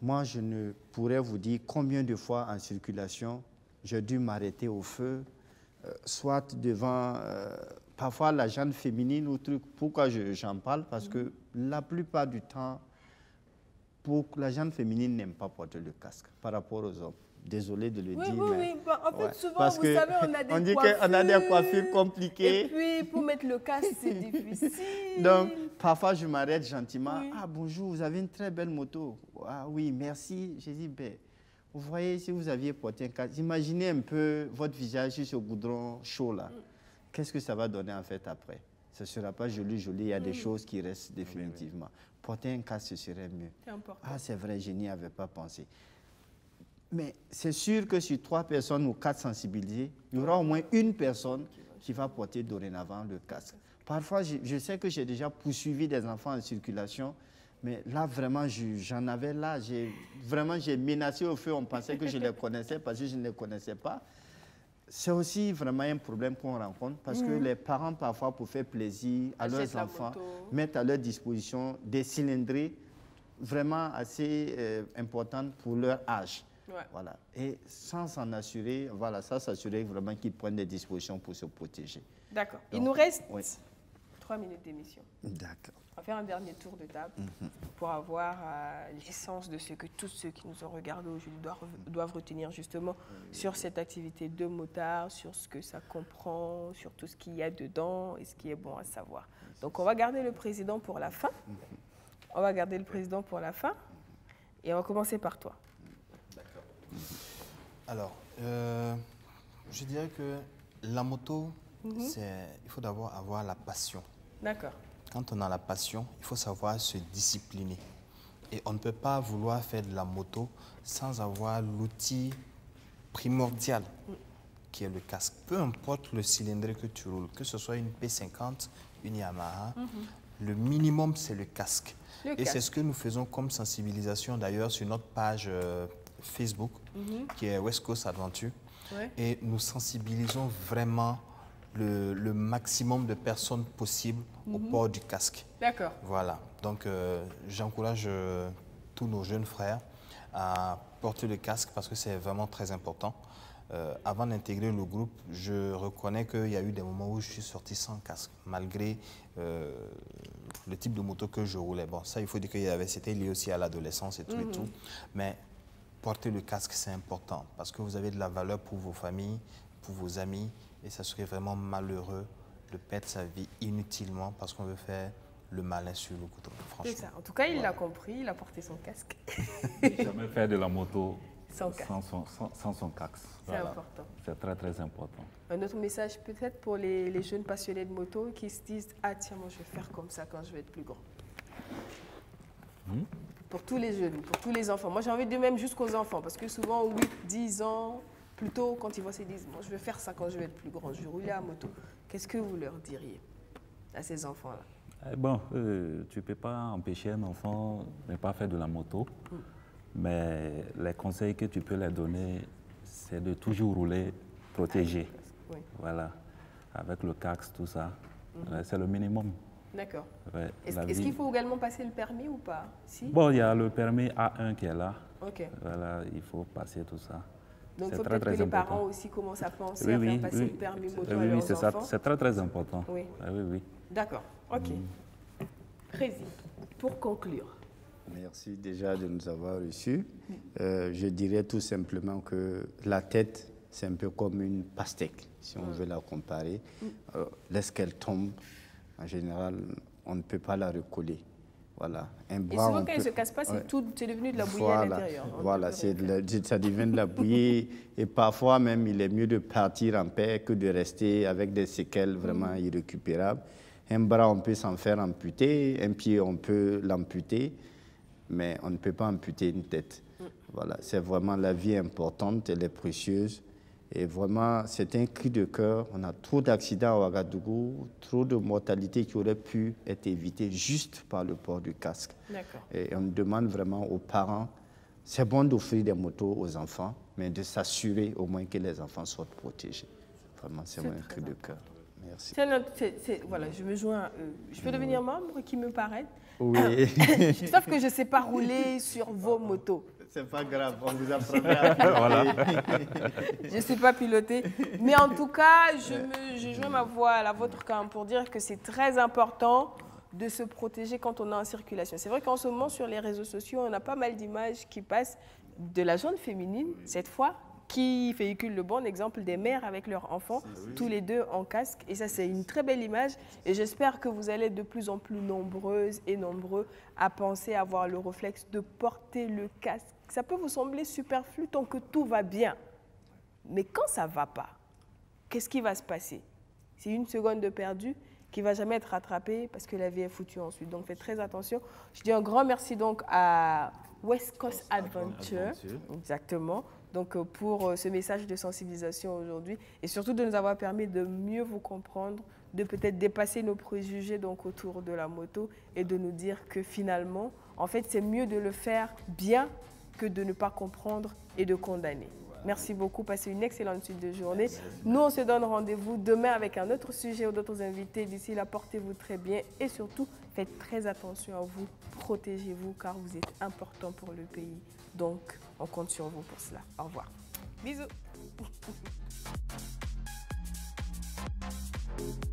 Moi, je ne pourrais vous dire combien de fois en circulation, j'ai dû m'arrêter au feu, euh, soit devant euh, parfois la jante féminine ou truc. Pourquoi je- j'en parle? Parce que la plupart du temps, pour la jante féminine n'aime pas porter le casque par rapport aux hommes. Désolé de le Oui, dire. oui, mais- oui. Bah, en fait, Ouais. souvent, Parce vous que savez, on a des on dit coiffures. qu'on a des coiffures compliquées. Et puis, pour mettre le casque, c'est difficile. Donc, parfois, je m'arrête gentiment. Ah, bonjour, vous avez une très belle moto. Ah oui, merci. J'ai dit, ben, vous voyez, si vous aviez porté un casque, imaginez un peu votre visage sur ce goudron chaud là. Qu'est-ce que ça va donner en fait après? Ce ne sera pas joli, joli. Il y a des Mm. choses qui restent définitivement. Porter un casque, ce serait mieux. C'est important. Ah, c'est vrai, je n'y avais pas pensé. Mais c'est sûr que sur trois personnes ou quatre sensibilisées, il y aura au moins une personne qui va porter dorénavant le casque. Parfois, je, je sais que j'ai déjà poursuivi des enfants en circulation, mais là, vraiment, je- j'en avais là. Vraiment, j'ai menacé au feu. On pensait que je les connaissais parce que je ne les connaissais pas. C'est aussi vraiment un problème qu'on rencontre parce que Mhm. les parents, parfois, pour faire plaisir à leurs enfants, mettent à leur disposition des cylindrées vraiment assez euh, importantes pour leur âge. Ouais. Voilà. Et sans s'en assurer, voilà, ça s'assurer vraiment qu'ils prennent des dispositions pour se protéger. D'accord. Il nous reste oui. trois minutes d'émission. D'accord. On va faire un dernier tour de table Mhm. pour avoir euh, l'essence de ce que tous ceux qui nous ont regardés aujourd'hui doivent, doivent retenir justement sur cette activité de motard, sur ce que ça comprend, sur tout ce qu'il y a dedans et ce qui est bon à savoir. Donc on va garder le président pour la fin. On va garder le président pour la fin. Et on va commencer par toi. Alors, euh, je dirais que la moto, Mhm. c'est- il faut d'abord avoir la passion. D'accord. Quand on a la passion, il faut savoir se discipliner. Et on ne peut pas vouloir faire de la moto sans avoir l'outil primordial qui est le casque. Peu importe le cylindre que tu roules, que ce soit une P50, une Yamaha, le minimum c'est le casque. Le Et c'est ce que nous faisons comme sensibilisation d'ailleurs sur notre page euh, Facebook Mhm. qui est West Coast Adventure. Ouais. Et nous sensibilisons vraiment le, le maximum de personnes possible au Mhm. port du casque. D'accord. Voilà. Donc, euh, j'encourage euh, tous nos jeunes frères à porter le casque parce que c'est vraiment très important. Euh, avant d'intégrer le groupe, je reconnais qu'il y a eu des moments où je suis sorti sans casque, malgré euh, le type de moto que je roulais. Bon, ça, il faut dire que c'était lié aussi à l'adolescence et tout Mhm. et tout. Mais porter le casque, c'est important parce que vous avez de la valeur pour vos familles, pour vos amis, et ça serait vraiment malheureux de perdre sa vie inutilement parce qu'on veut faire le malin sur le goudron, franchement. C'est ça. En tout cas, il l'a compris, il a porté son casque. Jamais faire de la moto Sans son, sans- sans son casque. C'est important. C'est très très important. Un autre message peut-être pour les, les jeunes passionnés de moto qui se disent Ah tiens, moi je vais faire comme ça quand je vais être plus grand. Hmm? Pour tous les jeunes, pour tous les enfants. Moi j'ai envie de même jusqu'aux enfants parce que souvent 8, 10 ans, plutôt quand ils voient ils disent Moi je vais faire ça quand je vais être plus grand, je vais rouler à moto. Qu'est-ce que vous leur diriez à ces enfants-là? Eh bon, euh, tu ne peux pas empêcher un enfant de ne pas faire de la moto, Mm. mais les conseils que tu peux leur donner, c'est de toujours rouler protégé. Oui. Voilà, avec le casque, tout ça. Voilà, C'est le minimum. D'accord. Ouais, Est-ce qu'il faut également passer le permis ou pas? Si Bon, il y a le permis A1 qui est là. Ok. Voilà, il faut passer tout ça. Donc il faut peut-être que les parents aussi commencent à penser Oui, à oui, faire passer oui. le permis moto Oui, à oui, leurs c'est ça. enfants. C'est très très important. Oui. Ah oui, oui. D'accord, ok. Mm. Président, pour conclure, Merci déjà de nous avoir reçus. Euh, je dirais tout simplement que la tête, c'est un peu comme une pastèque, si on veut la comparer. Euh, Lorsqu'elle tombe, en général, on ne peut pas la recoller. Voilà. Un et bras, souvent on quand il ne se peut- casse pas, c'est Ouais. tout, c'est devenu de la bouillie à Voilà, l'intérieur. hein. voilà de la- ça devient de la bouillie. et parfois même, il est mieux de partir en paix que de rester avec des séquelles vraiment irrécupérables. Un bras, on peut s'en faire amputer. Un pied, on peut l'amputer. Mais on ne peut pas amputer une tête. Voilà, c'est vraiment la vie importante, elle est précieuse. Et vraiment, c'est un cri de cœur. On a trop d'accidents à Ouagadougou, trop de mortalité qui auraient pu être évitées juste par le port du casque. Et on demande vraiment aux parents, c'est bon d'offrir des motos aux enfants, mais de s'assurer au moins que les enfants soient protégés. Vraiment, c'est un cri de cœur. Merci. Voilà, je me joins. euh, je peux devenir membre qui me paraît. Oui. Sauf que je ne sais pas rouler sur vos motos. C'est pas grave, on vous apprendra à piloter. Voilà. Je ne sais pas piloter. Mais en tout cas, je, me, je joins ma voix à la vôtre quand même pour dire que c'est très important de se protéger quand on est en circulation. C'est vrai qu'en ce moment, sur les réseaux sociaux, on a pas mal d'images qui passent de la zone féminine, cette fois, qui véhicule le bon exemple des mères avec leurs enfants, tous les deux en casque. Et ça, c'est une très belle image. Et j'espère que vous allez être de plus en plus nombreuses et nombreux à penser avoir le réflexe de porter le casque. Ça peut vous sembler superflu tant que tout va bien. Mais quand ça ne va pas, qu'est-ce qui va se passer? C'est une seconde de perdu qui va jamais être rattrapée parce que la vie est foutue ensuite. Donc faites très attention. Je dis un grand merci donc à West Coast Adventure, Adventure. exactement, donc euh, pour euh, ce message de sensibilisation aujourd'hui et surtout de nous avoir permis de mieux vous comprendre, de peut-être dépasser nos préjugés donc autour de la moto et de nous dire que finalement, en fait, c'est mieux de le faire bien que de ne pas comprendre et de condamner. Merci beaucoup, passez une excellente suite de journée. Nous, on se donne rendez-vous demain avec un autre sujet ou d'autres invités. D'ici là, portez-vous très bien et surtout, faites très attention à vous, protégez-vous car vous êtes important pour le pays. Donc, on compte sur vous pour cela. Au revoir. Bisous.